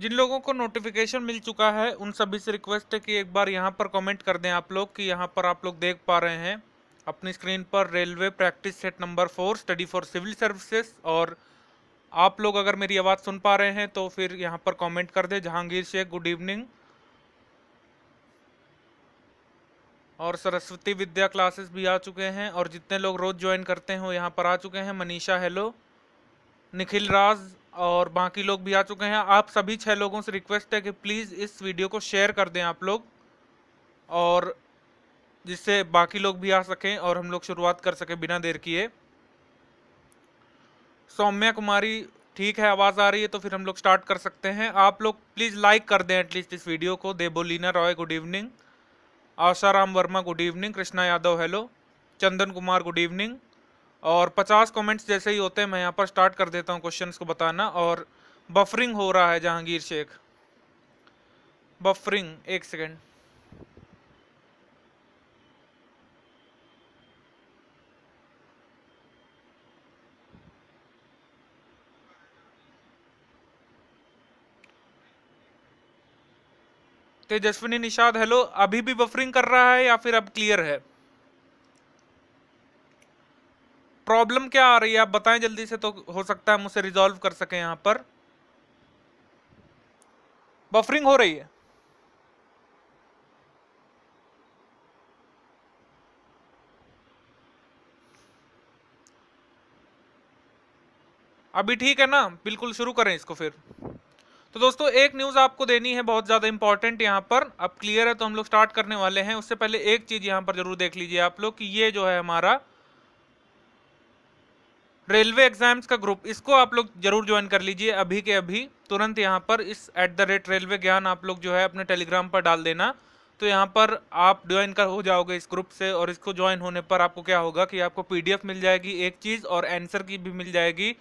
जिन लोगों को नोटिफिकेशन मिल चुका है, उन सभी से रिक्वेस्ट है कि एक बार यहाँ पर कमेंट कर दें आप लोग कि यहाँ पर आप लोग देख पा रहे हैं। अपनी स्क्रीन पर railway practice set number four study for civil services और आप लोग अगर मेरी आवाज़ सुन पा रहे हैं तो फिर यहाँ पर कमेंट कर दें। जहांगीर शेख गुड इवनिंग और सरस्वती विद्या क्लासेस भी आ चुके हैं और जितने लोग रोज़ ज्वाइन करते हैं, वो यहाँ पर आ चुके हैं। मनीषा हेलो निखिल राज और बाकी लोग भी आ चुके हैं। आप सभी छः लोगों से रिक्वेस्ट है कि प्लीज़ इस वीडियो को शेयर कर दें आप लोग और जिससे बाकी लोग भी आ सकें और हम लोग शुरुआत कर सकें बिना देर किए। सौम्या कुमारी, ठीक है, आवाज़ आ रही है तो फिर हम लोग स्टार्ट कर सकते हैं। आप लोग प्लीज़ लाइक कर दें एटलीस्ट इस वीडियो को। Debolina Roy good evening Asharam Verma good evening Krishna Yadav hello Chandan Kumar good evening और पचास कमेंट्स जैसे ही होते हैं, मैं यहाँ पर स्टार्ट कर देता हूँ क्वेश्चंस को बताना और बफरिंग हो रहा है जहांगीर शेख। बफरिंग एक सेकेंड तेजस्विनी निषाद हेलो अभी भी बफरिंग कर रहा है या फिर अब क्लियर है? प्रॉब्लम क्या आ रही है? आप बताएँ जल्दी से तो हो सकता है हम उसे रिजॉल्व कर सके यहाँ पर। बफरिंग हो रही है। अभी ठीक है ना? बिल्कुल शुरू करें इसको फिर। तो दोस्तों, एक न्यूज़ आपको देनी है, बहुत ज़्यादा इंपॉर्टेंट यहाँ पर। अब क्लियर है तो हम लोग स्टार्ट करने वाले हैं। उससे पहले एक चीज़ यहाँ पर ज़रूर देख लीजिए आप लोग कि ये जो है हमारा रेलवे एग्ज़ाम्स का ग्रुप, इसको आप लोग ज़रूर ज्वाइन कर लीजिए, अभी के अभी। तुरंत यहाँ पर इस एट द रेट रेलवे ज्ञान आप लोग जो है अपने टेलीग्राम पर डाल देना। तो यहाँ पर आप ज्वाइन कर हो जाओगे इस ग्रुप से और इसको ज्वाइन होने पर आपको क्या होगा कि आपको पीडीएफ मिल जाएगी, एक चीज़ और आंसर की भी मिल जाएगी।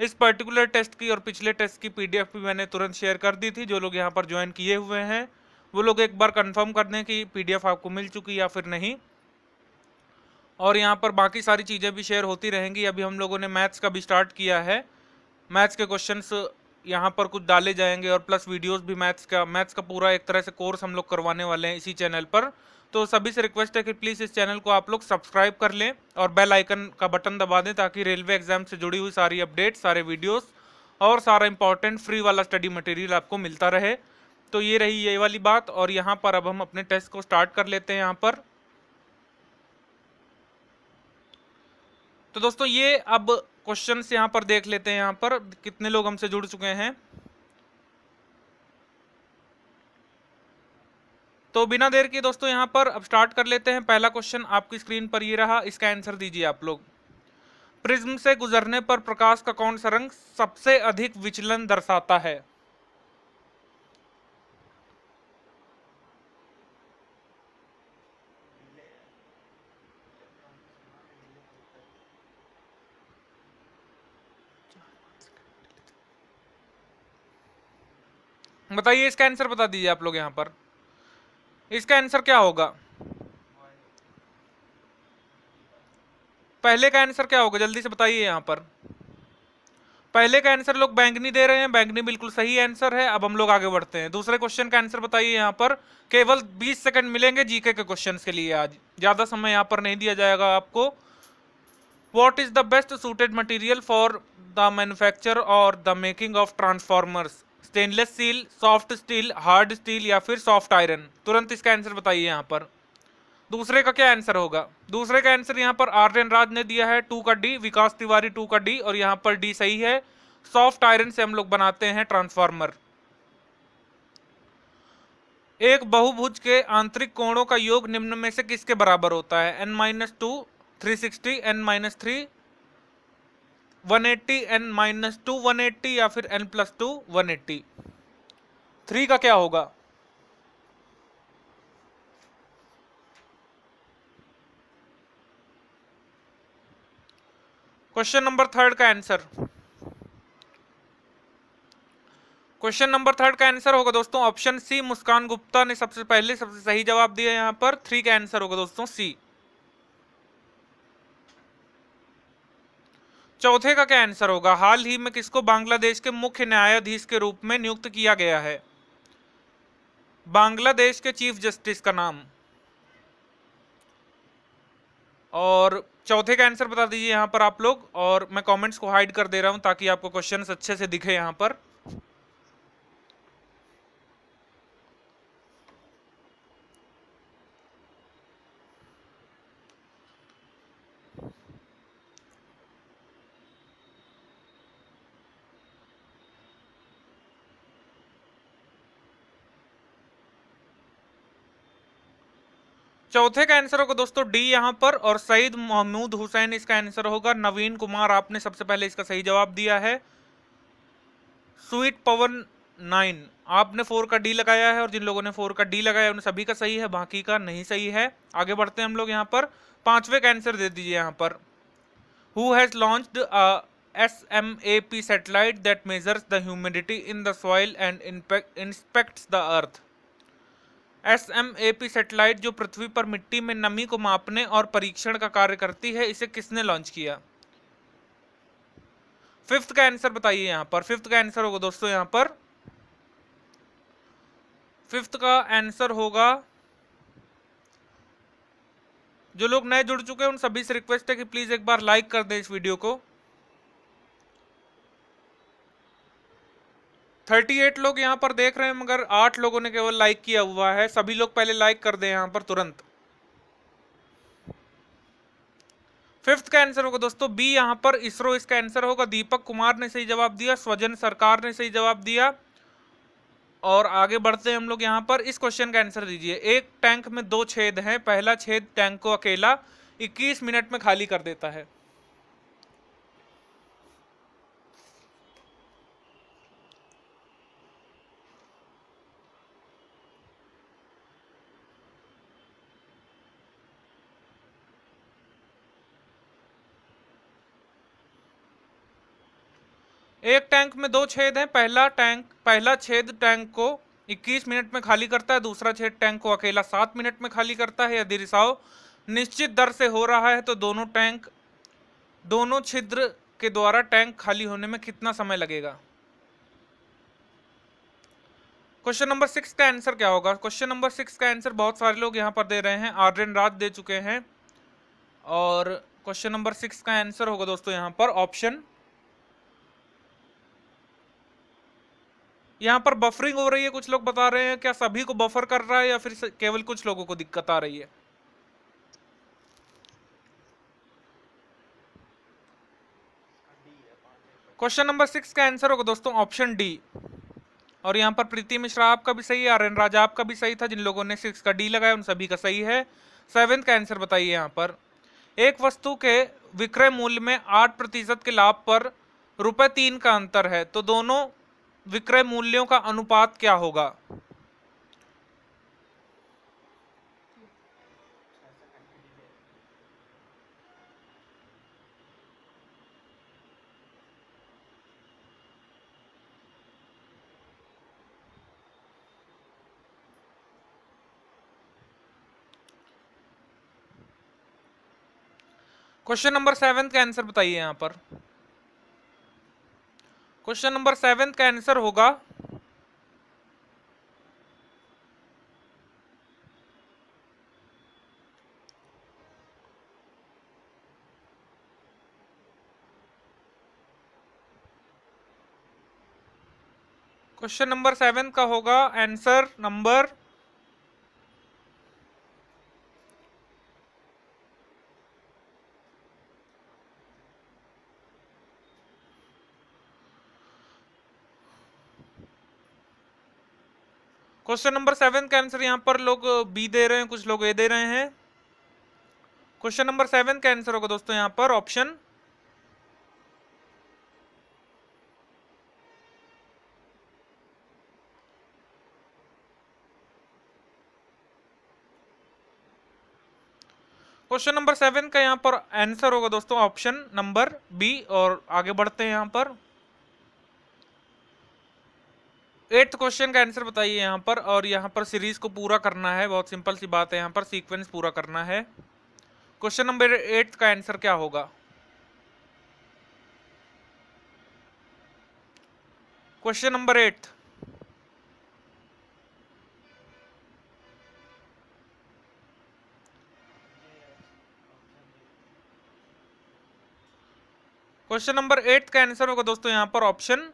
इस पर्टिकुलर टेस्ट की और पिछले टेस्ट की पीडीएफ भी मैंने तुरंत शेयर कर दी थी, जो लोग यहाँ पर ज्वाइन किए हुए हैं। वो लोग एक बार कंफर्म कर दें कि पीडीएफ आपको मिल चुकी या फिर नहीं। और यहाँ पर बाकी सारी चीज़ें भी शेयर होती रहेंगी। अभी हम लोगों ने मैथ्स का भी स्टार्ट किया है। मैथ्स के क्वेश्चंस यहाँ पर कुछ डाले जाएँगे और प्लस वीडियोस भी मैथ्स का मैथ्स का पूरा एक तरह से कोर्स हम लोग करवाने वाले हैं इसी चैनल पर। तो सभी से रिक्वेस्ट है कि प्लीज़ इस चैनल को आप लोग सब्सक्राइब कर लें और बेल आइकन का बटन दबा दें ताकि रेलवे एग्ज़ाम से जुड़ी हुई सारी अपडेट सारे वीडियोस और सारा इंपॉर्टेंट फ्री वाला स्टडी मटेरियल आपको मिलता रहे। तो ये रही ये वाली बात और यहाँ पर अब हम अपने टेस्ट को स्टार्ट कर लेते हैं यहाँ पर। तो दोस्तों, ये अब क्वेश्चन यहाँ पर देख लेते हैं यहाँ पर, कितने लोग हमसे जुड़ चुके हैं। तो बिना देर के दोस्तों, यहाँ पर अब स्टार्ट कर लेते हैं। पहला क्वेश्चन आपकी स्क्रीन पर ये रहा, इसका आंसर दीजिए आप लोग। प्रिज्म से गुजरने पर प्रकाश का कौन सा रंग सबसे अधिक विचलन दर्शाता है? बताइए, इसका आंसर बता दीजिए आप लोग यहाँ पर। इसका आंसर क्या होगा? पहले का आंसर क्या होगा? जल्दी से बताइए यहाँ पर। पहले का आंसर लोग बैंगनी दे रहे हैं। बैंगनी बिल्कुल सही आंसर है। अब हम लोग आगे बढ़ते हैं। दूसरे क्वेश्चन का आंसर बताइए यहाँ पर। केवल 20 सेकंड मिलेंगे जीके के क्वेश्चन के लिए आज। ज़्यादा समय यहाँ पर नहीं दिया जाएगा आपको। What is the best suited material for the manufacture or the making of transformers stainless steel soft steel hard steel या फिर सॉफ्ट आयरन तुरंत इसका आंसर बताइए यहाँ पर। दूसरे का क्या आंसर होगा? दूसरे का आंसर यहाँ पर आर्यन राज ने दिया है, टू का डी, विकास तिवारी टू का डी और यहाँ पर डी सही है। सॉफ्ट आयरन से हम लोग बनाते हैं ट्रांसफार्मर एक बहुभुज के आंतरिक कोणों का योग निम्न में से किसके बराबर होता है? N minus two three sixty N minus three 180 N minus two one या फिर N plus two one eighty three का क्या होगा? क्वेश्चन नंबर थर्ड का आंसर क्वेश्चन नंबर थर्ड का आंसर होगा दोस्तों ऑप्शन सी मुस्कान गुप्ता ने सबसे पहले, सबसे सही जवाब दिया यहाँ पर। थ्री का आंसर होगा दोस्तों सी चौथे का क्या आंसर होगा? हाल ही में किसको बांग्लादेश के मुख्य न्यायाधीश के रूप में नियुक्त किया गया है? बांग्लादेश के चीफ जस्टिस का नाम। और चौथे का आंसर बता दीजिए यहाँ पर आप लोग, और मैं कमेंट्स को हाइड कर दे रहा हूँ ताकि आपको क्वेश्चंस अच्छे से दिखे यहाँ पर। चौथे का आंसर होगा दोस्तों डी यहाँ पर और सईद महमूद हुसैन इसका आंसर होगा। नवीन कुमार, आपने सबसे पहले इसका सही जवाब दिया है। स्वीट पवन नाइन, आपने फोर का डी लगाया है और जिन लोगों ने फोर का डी लगाया उन्हें सभी का सही है, बाकी का नहीं सही है। आगे बढ़ते हैं हम लोग यहाँ पर। पांचवे का आंसर दे दीजिए यहाँ पर। Who has launched S M A P satellite that measures the humidity in the soil and inspects the earth S M A P satellite जो पृथ्वी पर मिट्टी में नमी को मापने और परीक्षण का कार्य करती है, इसे किसने लॉन्च किया? फिफ्थ का आंसर बताइए यहाँ पर। फिफ्थ का आंसर होगा दोस्तों यहाँ पर। फिफ्थ का आंसर होगा, जो लोग नए जुड़ चुके हैं, उन सभी से रिक्वेस्ट है कि प्लीज़ एक बार लाइक कर दें इस वीडियो को। 38 लोग यहाँ पर देख रहे हैं, मगर आठ लोगों ने केवल लाइक किया हुआ है। सभी लोग पहले लाइक कर दें यहाँ पर तुरंत। फिफ्थ का आंसर होगा दोस्तों बी यहाँ पर इसरो, इसका आंसर होगा। दीपक कुमार ने सही जवाब दिया, स्वजन सरकार ने सही जवाब दिया। और आगे बढ़ते हैं हम लोग यहाँ पर। इस क्वेश्चन का आंसर दीजिए। एक टैंक में दो छेद हैं, पहला छेद टैंक को अकेला 21 मिनट में खाली कर देता है। एक टैंक में दो छेद हैं, पहला टैंक, पहला छेद टैंक को 21 मिनट में खाली करता है, दूसरा छेद टैंक को अकेला सात मिनट में खाली करता है। यदि रिसाव निश्चित दर से हो रहा है तो दोनों टैंक, दोनों छिद्र के द्वारा टैंक खाली होने में कितना समय लगेगा? क्वेश्चन नंबर सिक्स का आंसर क्या होगा? क्वेश्चन नंबर सिक्स का आंसर बहुत सारे लोग यहाँ पर दे रहे हैं, आर्यन राज दे चुके हैं। और क्वेश्चन नंबर सिक्स का आंसर होगा दोस्तों यहाँ पर, ऑप्शन यहाँ पर बफरिंग हो रही है, कुछ लोग बता रहे हैं क्या सभी को बफर कर रहा है या फिर केवल कुछ लोगों को दिक्कत आ रही है? क्वेश्चन नंबर सिक्स का आंसर होगा दोस्तों ऑप्शन डी और यहाँ पर प्रीति मिश्रा आपका भी सही है, आर्यन राजा आपका भी सही था, जिन लोगों ने सिक्स का डी लगाया, उन सभी का सही है। सेवेंथ का आंसर बताइए यहाँ पर। एक वस्तु के विक्रय मूल्य में आठ प्रतिशत के लाभ पर रुपए तीन का अंतर है तो दोनों विक्रय मूल्यों का अनुपात क्या होगा? क्वेश्चन नंबर सेवन का आंसर बताइए यहाँ पर। क्वेश्चन नंबर सेवेंथ का आंसर होगा। क्वेश्चन नंबर सेवन का होगा। Answer number question number seven का आंसर यहाँ पर लोग बी दे रहे हैं, कुछ लोग ए दे रहे हैं। क्वेश्चन नंबर सेवन का आंसर होगा दोस्तों यहाँ पर ऑप्शन क्वेश्चन नंबर सेवन का यहाँ पर आंसर होगा दोस्तों ऑप्शन नंबर बी और आगे बढ़ते हैं यहाँ पर। एट्थ क्वेश्चन का आंसर बताइए यहाँ पर, और यहाँ पर सीरीज़ को पूरा करना है, बहुत सिंपल सी बात है, यहाँ पर सीक्वेंस पूरा करना है। क्वेश्चन नंबर एट्थ का आंसर क्या होगा? Question number eighth question number eight का आंसर होगा दोस्तों यहाँ पर ऑप्शन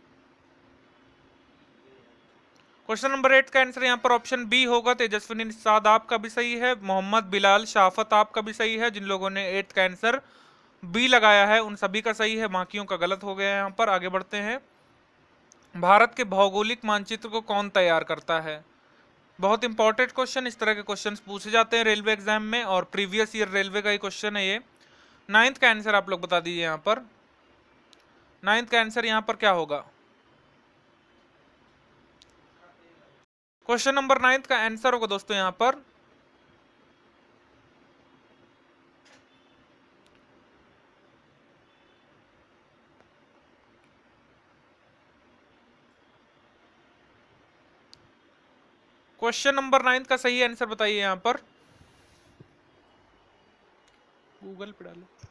क्वेश्चन नंबर एट का आंसर यहाँ पर ऑप्शन बी होगा, तेजस्विनी निषाद आपका भी सही है, मोहम्मद बिलाल शाफत आपका भी सही है, जिन लोगों ने एट का आंसर बी लगाया है, उन सभी का सही है, बाकियों का गलत हो गया है यहाँ पर, आगे बढ़ते हैं। भारत के भौगोलिक मानचित्र को कौन तैयार करता है? बहुत इंपॉर्टेंट क्वेश्चन इस तरह के क्वेश्चन पूछे जाते हैं रेलवे एग्ज़ाम में, और प्रीवियस ईयर रेलवे का ही क्वेश्चन है ये। नाइन्थ का आंसर आप लोग बता दीजिए यहाँ पर। नाइन्थ का आंसर यहाँ पर क्या होगा? क्वेश्चन नंबर नाइन्थ का आंसर होगा दोस्तों यहाँ पर। क्वेश्चन नंबर नाइन्थ का सही आंसर बताइए यहाँ पर। गूगल पे डालो।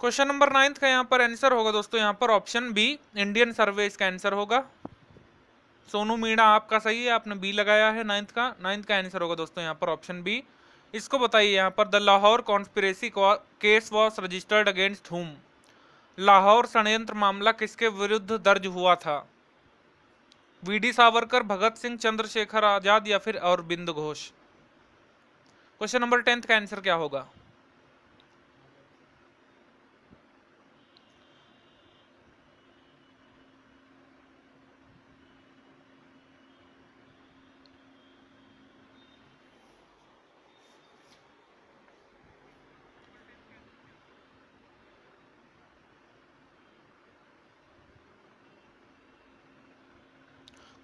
क्वेश्चन नंबर नाइन्थ का यहाँ पर आंसर होगा दोस्तों, यहाँ पर ऑप्शन बी, इंडियन सर्वे इसका आंसर होगा। सोनू मीणा, आपका सही है, आपने बी लगाया है नाइन्थ का नाइन्थ का आंसर होगा दोस्तों, यहाँ पर ऑप्शन बी। इसको बताइए यहाँ पर, the Lahore conspiracy case was registered against whom? Lahore षडयंत्र मामला किसके विरुद्ध दर्ज हुआ था? वी डी सावरकर, भगत सिंह, चंद्रशेखर आज़ाद या फिर Aurobindo Ghosh? Question number tenth का आंसर क्या होगा?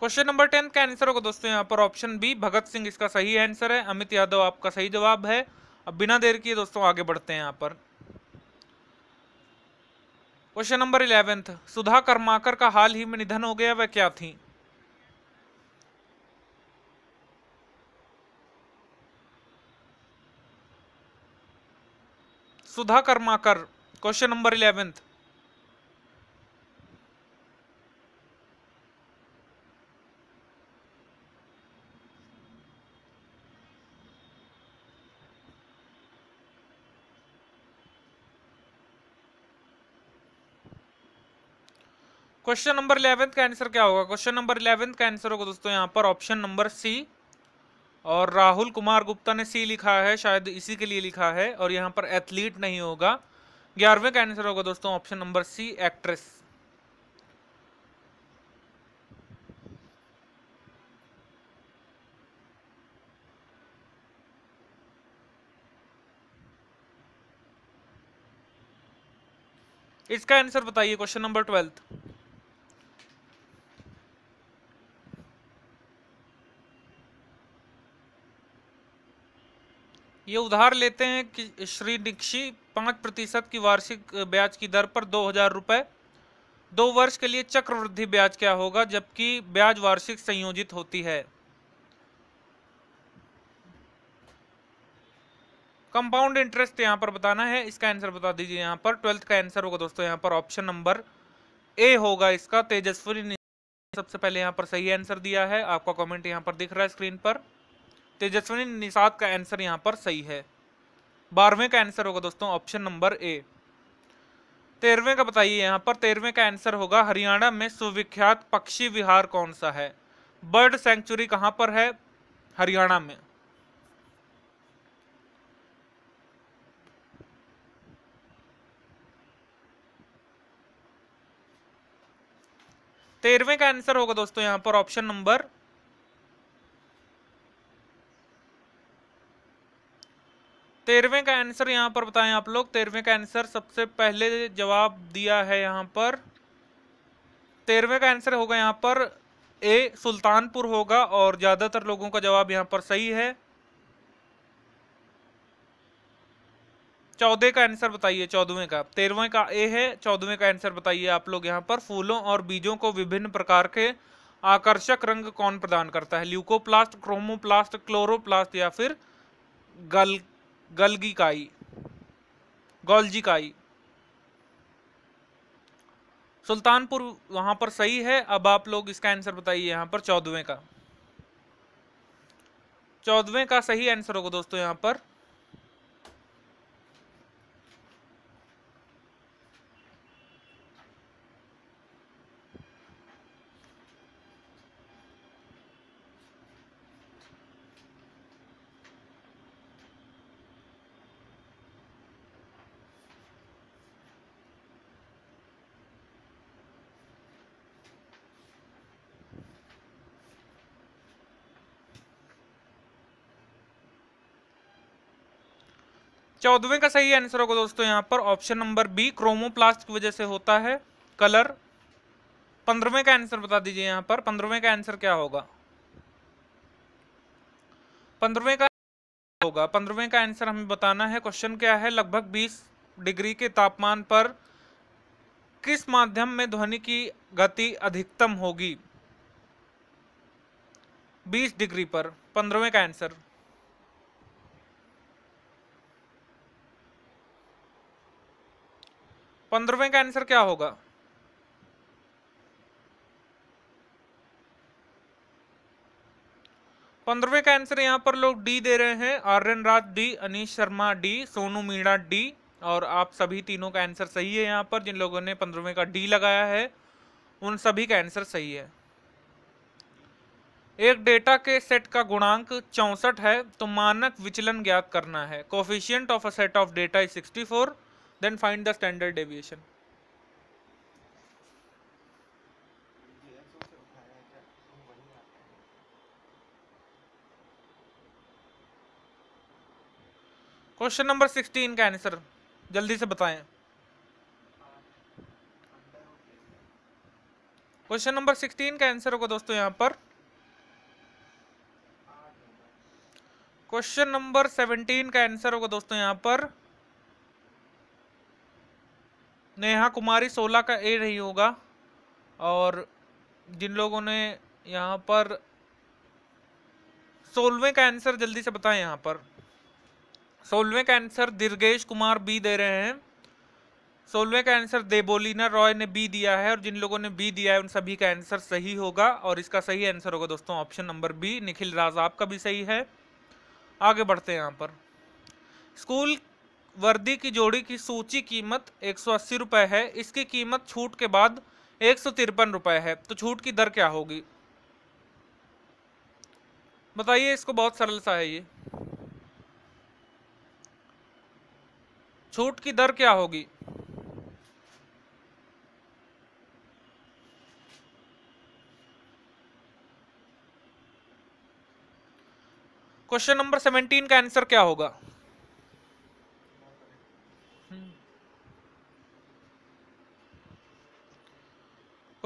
क्वेश्चन नंबर टेन का आंसर होगा दोस्तों, यहाँ पर ऑप्शन बी, भगत सिंह इसका सही आंसर है, अमित यादव आपका सही जवाब है। अब बिना देर किए दोस्तों आगे बढ़ते हैं यहाँ पर। Question number eleventh Sudha Karmakar का हाल ही में निधन हो गया, वह क्या थी? Sudha Karmakar question number eleventh question number eleventh का आंसर क्या होगा? क्वेश्चन नंबर इलेवेंथ का आंसर होगा दोस्तों, यहाँ पर ऑप्शन नंबर सी और राहुल कुमार गुप्ता ने सी लिखा है, शायद इसी के लिए लिखा है और यहाँ पर एथलीट नहीं होगा। ग्यारहवें का आंसर होगा दोस्तों ऑप्शन नंबर सी एक्ट्रेस इसका आंसर बताइए क्वेश्चन नंबर ट्वेल्थ ये उधार लेते हैं कि श्री दीक्षी पाँच प्रतिशत की वार्षिक ब्याज की दर पर दो हज़ार रुपये दो वर्ष के लिए चक्रवृद्धि ब्याज क्या होगा, जबकि ब्याज वार्षिक संयोजित होती है। कंपाउंड इंटरेस्ट यहाँ पर बताना है, इसका आंसर बता दीजिए यहाँ पर। ट्वेल्थ का आंसर होगा दोस्तों यहाँ पर, ऑप्शन नंबर ए होगा इसका तेजस्वी सबसे पहले यहाँ पर सही आंसर दिया है, आपका कमेंट यहाँ पर दिख रहा है स्क्रीन पर। तेजस्विनी निषाद का आंसर यहाँ पर सही है। बारहवें का आंसर होगा दोस्तों ऑप्शन नंबर ए तेरहवें का बताइए यहाँ पर, तेरहवें का आंसर होगा, हरियाणा में सुविख्यात पक्षी विहार कौन सा है? बर्ड सेंचुरी कहाँ पर है? हरियाणा में। तेरहवें का आंसर होगा दोस्तों यहाँ पर ऑप्शन नंबर तेरहवें का आंसर यहाँ पर बताएँ आप लोग। तेरहवें का आंसर सबसे पहले जवाब दिया है यहाँ पर। तेरहवें का आंसर होगा यहाँ पर, ए, सुल्तानपुर होगा और ज़्यादातर लोगों का जवाब यहाँ पर सही है। चौदह का आंसर बताइए, चौदहवें का। तेरहवें का ए है, चौदहवें का आंसर बताइए आप लोग यहाँ पर। फूलों और बीजों को विभिन्न प्रकार के आकर्षक रंग कौन प्रदान करता है? ल्यूकोप्लास्ट क्रोमोप्लास्ट क्लोरोप्लास्ट या फिर गल गलगिकाई काई सुल्तानपुर वहाँ पर सही है, अब आप लोग इसका आंसर बताइए यहाँ पर चौदहवें का। चौदहवें का सही आंसर होगा दोस्तों यहाँ पर। चौदहवें का सही आंसर होगा दोस्तों यहाँ पर। ऑप्शन नंबर बी क्रोमोप्लास्ट की वजह से होता है। कलर पंद्रहवें का आंसर बता दीजिए यहाँ पर। पंद्रहवें का आंसर क्या होगा? पंद्रहवें का होगा। पंद्रहवें का आंसर हमें बताना है। क्वेश्चन क्या है? लगभग 20 डिग्री के तापमान पर किस माध्यम में ध्वनि की गति अधिकतम होगी? 20 डिग्री पर। पंद्रहवें का आंसर पंद्रहवें का आंसर क्या होगा? पंद्रहवें का आंसर यहाँ पर लोग डी दे रहे हैं। Aryan Raj D Anish Sharma D Sonu Meena D और आप सभी तीनों का आंसर सही है यहाँ पर। जिन लोगों ने पंद्रहवें का डी लगाया है, उन सभी का आंसर सही है। एक डेटा के सेट का गुणांक चौसठ है तो मानक विचलन ज्ञात करना है। Coefficient of a set of data is 64 then find the standard deviation. Question number sixteen का आंसर जल्दी से बताएँ। क्वेश्चन नंबर सिक्सटीन का आंसर होगा दोस्तों यहाँ पर। क्वेश्चन नंबर सेवनटीन का आंसर होगा दोस्तों यहाँ पर। नेहा कुमारी सोलह का ए नहीं होगा। और जिन लोगों ने यहाँ पर सोलहवें का आंसर जल्दी से बताएँ यहाँ पर। सोलहवें का आंसर दिर्गेश कुमार बी दे रहे हैं। सोलहवें का आंसर देबोलिना रॉय ने बी दिया है और जिन लोगों ने बी दिया है उन सभी का आंसर सही होगा और इसका सही आंसर होगा दोस्तों option number B Nikhil Raj आपका भी सही है। आगे बढ़ते हैं यहाँ पर। स्कूल वर्दी की जोड़ी की सूची कीमत एक सौ अस्सी है। इसकी कीमत छूट के बाद एक सौ तिरपन है। तो छूट की दर क्या होगी? बताइए, इसको बहुत सरल सा है ये। छूट की दर क्या होगी? क्वेश्चन नंबर सेवेंटीन का आंसर क्या होगा?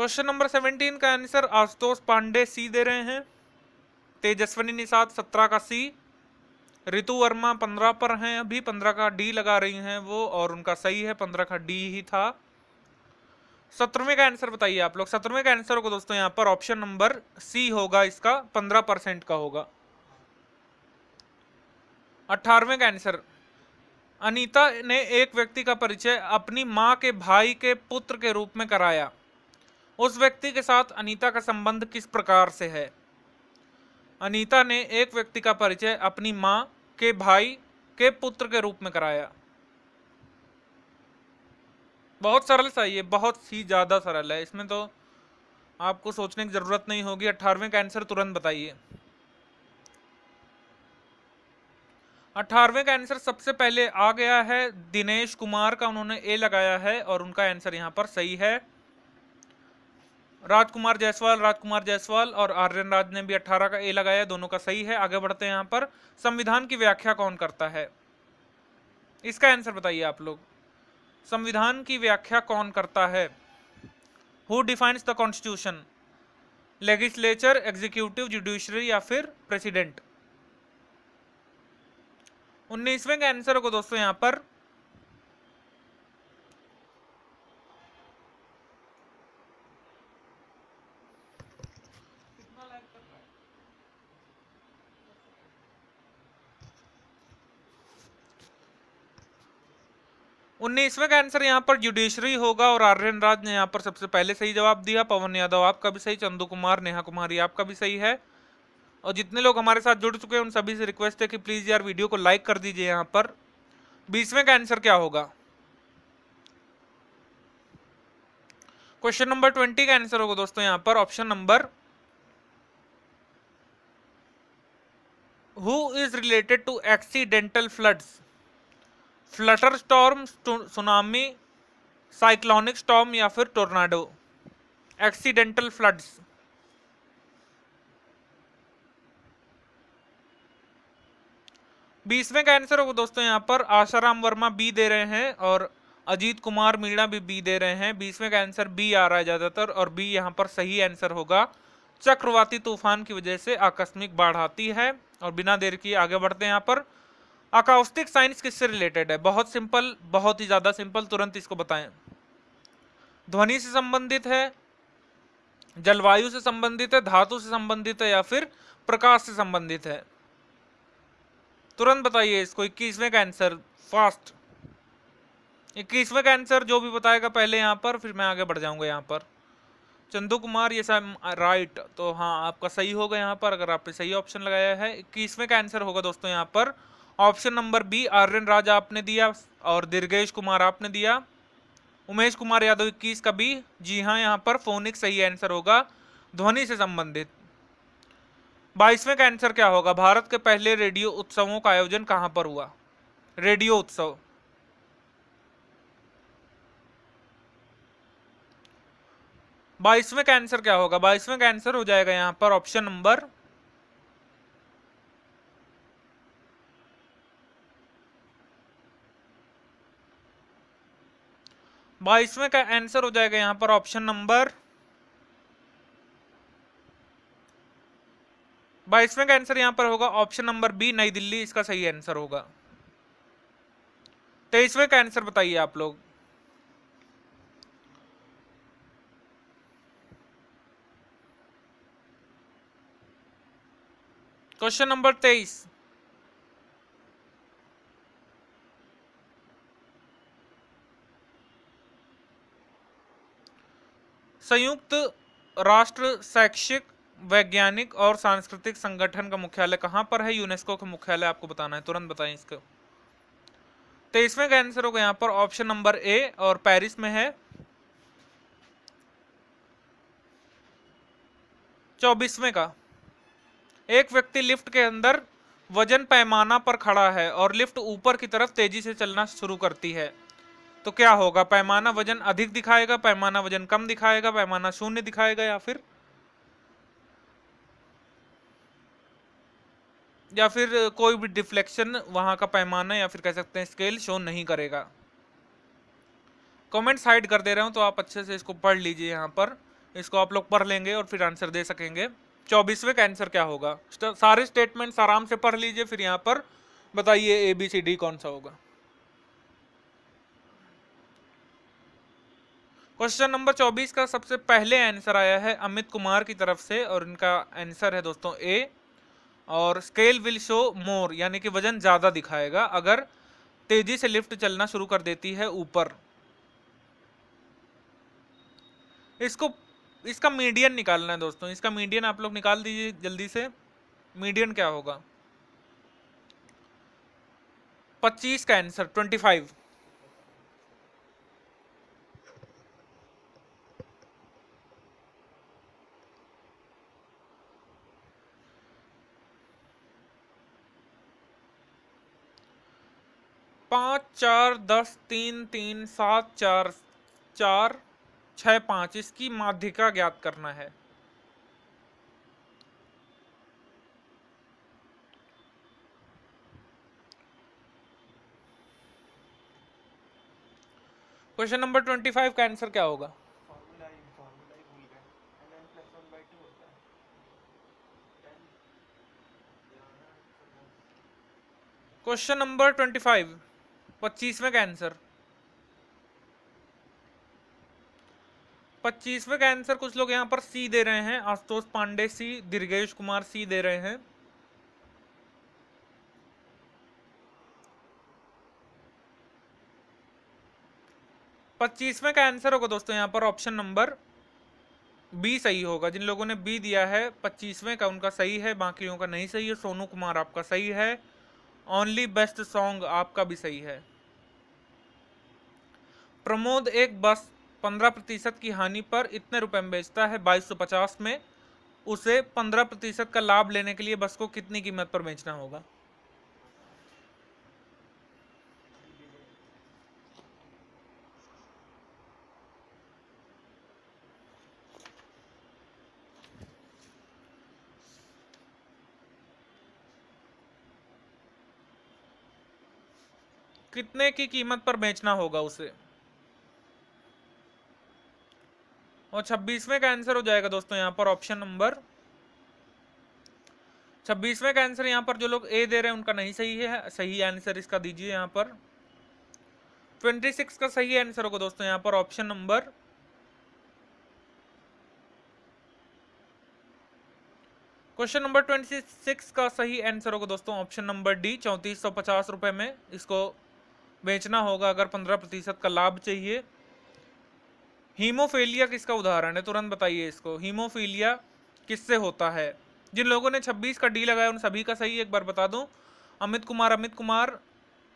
क्वेश्चन नंबर सेवेंटीन का आंसर आशुतोष पांडे सी दे रहे हैं। तेजस्वनी निषाद सत्रह का सी। ऋतु वर्मा पंद्रह पर हैं अभी, पंद्रह का डी लगा रही हैं वो और उनका सही है, पंद्रह का डी ही था। सत्रहवें का आंसर बताइए आप लोग। सत्रहवें का आंसर होगा दोस्तों यहाँ पर ऑप्शन नंबर सी होगा इसका, पंद्रह परसेंट का होगा। अठारहवें का आंसर अनीता ने एक व्यक्ति का परिचय अपनी माँ के भाई के पुत्र के रूप में कराया। उस व्यक्ति के साथ अनीता का संबंध किस प्रकार से है? अनीता ने एक व्यक्ति का परिचय अपनी माँ के भाई के पुत्र के रूप में कराया। बहुत सरल सा ये, बहुत ही ज़्यादा सरल है। इसमें तो आपको सोचने की ज़रूरत नहीं होगी। अठारहवें का आंसर तुरंत बताइए। अठारहवें का आंसर सबसे पहले आ गया है दिनेश कुमार का। उन्होंने ए लगाया है और उनका आंसर यहाँ पर सही है। राजकुमार जायसवाल राजकुमार जायसवाल और आर्यन राज ने भी 18 का ए लगाया, दोनों का सही है। आगे बढ़ते हैं यहाँ पर। संविधान की व्याख्या कौन करता है? इसका आंसर बताइए आप लोग। संविधान की व्याख्या कौन करता है? Who defines the constitution legislature executive judiciary या फिर प्रेसिडेंट उन्नीसवें का आंसर होगा दोस्तों यहाँ पर उन्नीसवें का आंसर यहाँ पर जुडिशरी होगा और आर्यन राज ने यहाँ पर सबसे पहले सही जवाब दिया। पवन यादव आपका भी सही, चंदू कुमार, नेहा कुमारी आपका भी सही है। और जितने लोग हमारे साथ जुड़ चुके हैं, उन सभी से रिक्वेस्ट है कि प्लीज़ यार वीडियो को लाइक कर दीजिए यहाँ पर। बीसवें का आंसर क्या होगा? क्वेश्चन नंबर ट्वेंटी का आंसर होगा दोस्तों यहाँ पर। Option number who is related to accidental floods flutter storm tsunami cyclonic storm या फिर टोर्नाडो एक्सीडेंटल फ्लड्स बीसवें का आंसर होगा दोस्तों यहाँ पर आशाराम वर्मा बी दे रहे हैं और अजीत कुमार मीणा भी बी दे रहे हैं। बीसवें का आंसर बी आ रहा है ज़्यादातर और बी यहाँ पर सही आंसर होगा। चक्रवाती तूफ़ान की वजह से आकस्मिक बाढ़ आती है और बिना देर की आगे बढ़ते हैं यहाँ पर। अकाउस्टिक साइंस किससे रिलेटेड है? बहुत सिंपल बहुत ही ज़्यादा सिंपल तुरंत इसको बताएँ। ध्वनि से संबंधित है, जलवायु से संबंधित है, धातु से संबंधित है या फिर प्रकाश से संबंधित है। तुरंत बताइए इसको, इक्कीसवें का आंसर फास्ट इक्कीसवें का आंसर जो भी बताएगा पहले यहाँ पर, फिर मैं आगे बढ़ जाऊँगा यहाँ पर। चंदू कुमार ये सब राइट तो हाँ आपका सही होगा यहाँ पर, अगर आपने सही ऑप्शन लगाया है। इक्कीसवें का आंसर होगा दोस्तों यहाँ पर। Option number B, Aryan Raj आपने दिया और दीर्घेश कुमार आपने दिया। उमेश कुमार यादव इक्कीस का बी जी हाँ यहाँ पर फोनिक सही आंसर होगा, ध्वनि से संबंधित। बाईसवें का आंसर क्या होगा? भारत के पहले रेडियो उत्सवों का आयोजन कहाँ पर हुआ? रेडियो उत्सव। बाईसवें का आंसर क्या होगा? बाईसवें का आंसर हो जाएगा यहाँ पर ऑप्शन नंबर बाईसवें का आंसर हो जाएगा? यहाँ पर ऑप्शन नंबर बाईसवें का आंसर यहाँ पर होगा? ऑप्शन नंबर बी नई दिल्ली, इसका सही आंसर होगा। तेईसवें का आंसर बताइए आप लोग? क्वेश्चन नंबर तेईस। संयुक्त राष्ट्र, शैक्षिक, वैज्ञानिक और सांस्कृतिक संगठन का मुख्यालय कहाँ पर है? यूनेस्को का मुख्यालय आपको बताना है। तुरंत बताएँ इसको। तेईसवें का आंसर होगा यहाँ पर। ऑप्शन नंबर ए और पेरिस में है। चौबीसवें का। एक व्यक्ति लिफ्ट के अंदर वज़न पैमाना पर खड़ा है और लिफ्ट ऊपर की तरफ़ तेज़ी से चलना शुरू करती है। तो क्या होगा? पैमाना वज़न अधिक दिखाएगा, पैमाना वज़न कम दिखाएगा, पैमाना शून्य दिखाएगा या फिर? या फिर कोई भी डिफ्लेक्शन वहाँ का पैमाना या फिर कह सकते हैं स्केल शो नहीं करेगा। कमेंट साइड कर दे रहा हूँ तो आप अच्छे से इसको पढ़ लीजिए यहाँ पर। इसको आप लोग पढ़ लेंगे और फिर आंसर दे सकेंगे। चौबीसवें का आंसर क्या होगा? सारे स्टेटमेंट्स आराम से पढ़ लीजिए फिर यहाँ पर। बताइए ए बी सी डी कौन सा होगा? क्वेश्चन नंबर 24 का सबसे पहले आंसर आया है अमित कुमार की तरफ़ से और इनका आंसर है दोस्तों ए और स्केल विल शो मोर यानी कि वज़न ज़्यादा दिखाएगा अगर तेज़ी से लिफ्ट चलना शुरू कर देती है ऊपर। इसको, इसका मीडियन निकालना है दोस्तों। इसका मीडियन आप लोग निकाल दीजिए जल्दी से। मीडियन क्या होगा? 25 का आंसर 25 पाँच चार दस तीन तीन सात चार चार छ पाँच इसकी माध्यिका ज्ञात करना है। क्वेश्चन नंबर ट्वेंटी फाइव का आंसर क्या होगा? Question number twenty five. पच्चीसवें का आंसर पच्चीसवें का आंसर कुछ लोग यहाँ पर सी दे रहे हैं। आशुतोष पांडे सी दीर्घेश कुमार सी दे रहे हैं। पच्चीसवें का आंसर होगा दोस्तों यहाँ पर ऑप्शन नंबर बी सही होगा। जिन लोगों ने बी दिया है पच्चीसवें का उनका सही है, बाकियों का नहीं सही है। सोनू कुमार आपका सही है। ओनली बेस्ट सॉन्ग आपका भी सही है। प्रमोद एक बस पंद्रह प्रतिशत की हानि पर इतने रुपए में बेचता है। बाईस सौ पचास में उसे पंद्रह प्रतिशत का लाभ लेने के लिए बस को कितनी कीमत पर बेचना होगा? कितने की कीमत पर बेचना होगा उसे? और छब्बीसवें का आंसर हो जाएगा दोस्तों यहाँ पर ऑप्शन नंबर छब्बीसवें का आंसर यहाँ पर जो लोग ए दे रहे हैं, उनका नहीं सही है, सही आंसर इसका दीजिए यहाँ पर। ट्वेंटी सिक्स का सही आंसर होगा दोस्तों यहाँ पर option number question number twenty six का सही आंसर होगा दोस्तों ऑप्शन नंबर डी चौंतीस सौ पचास रुपये में इसको बेचना होगा अगर पंद्रह प्रतिशत का लाभ चाहिए। हीमोफीलिया किसका उदाहरण है? तुरंत बताइए इसको। हीमोफीलिया किससे होता है? जिन लोगों ने 26 का डी लगाया, उन सभी का सही एक बार बता दूँ। अमित कुमार अमित कुमार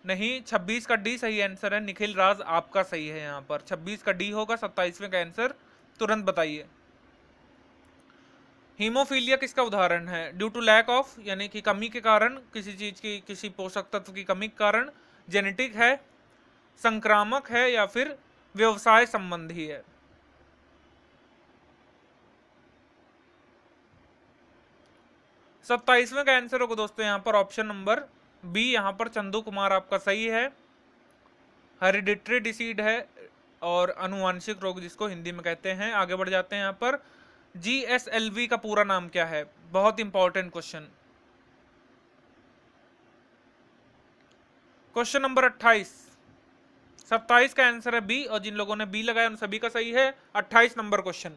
नहीं 26 का डी सही आंसर है। निखिल राज आपका सही है यहाँ पर। 26 का डी होगा, सत्ताईसवें का आंसर तुरंत बताइए। हीमोफीलिया किसका उदाहरण है? ड्यू टू लैक ऑफ़ यानी कि कमी के कारण, किसी चीज़ की, किसी पोषक तत्व की कमी के कारण जेनेटिक है, संक्रामक है या फिर व्यवसाय संबंधी है। सत्ताईसवें का आंसर होगा दोस्तों, यहाँ पर ऑप्शन नंबर बी यहाँ पर चंदू कुमार आपका सही है। हेरिडिटरी डिसीड है और अनुवांशिक रोग जिसको हिंदी में कहते हैं। आगे बढ़ जाते हैं यहाँ पर। जी का पूरा नाम क्या है? बहुत इंपॉर्टेंट क्वेश्चन क्वेश्चन नंबर 28 सत्ताईस का आंसर है बी और जिन लोगों ने बी लगाया, उन सभी का सही है। 28 number question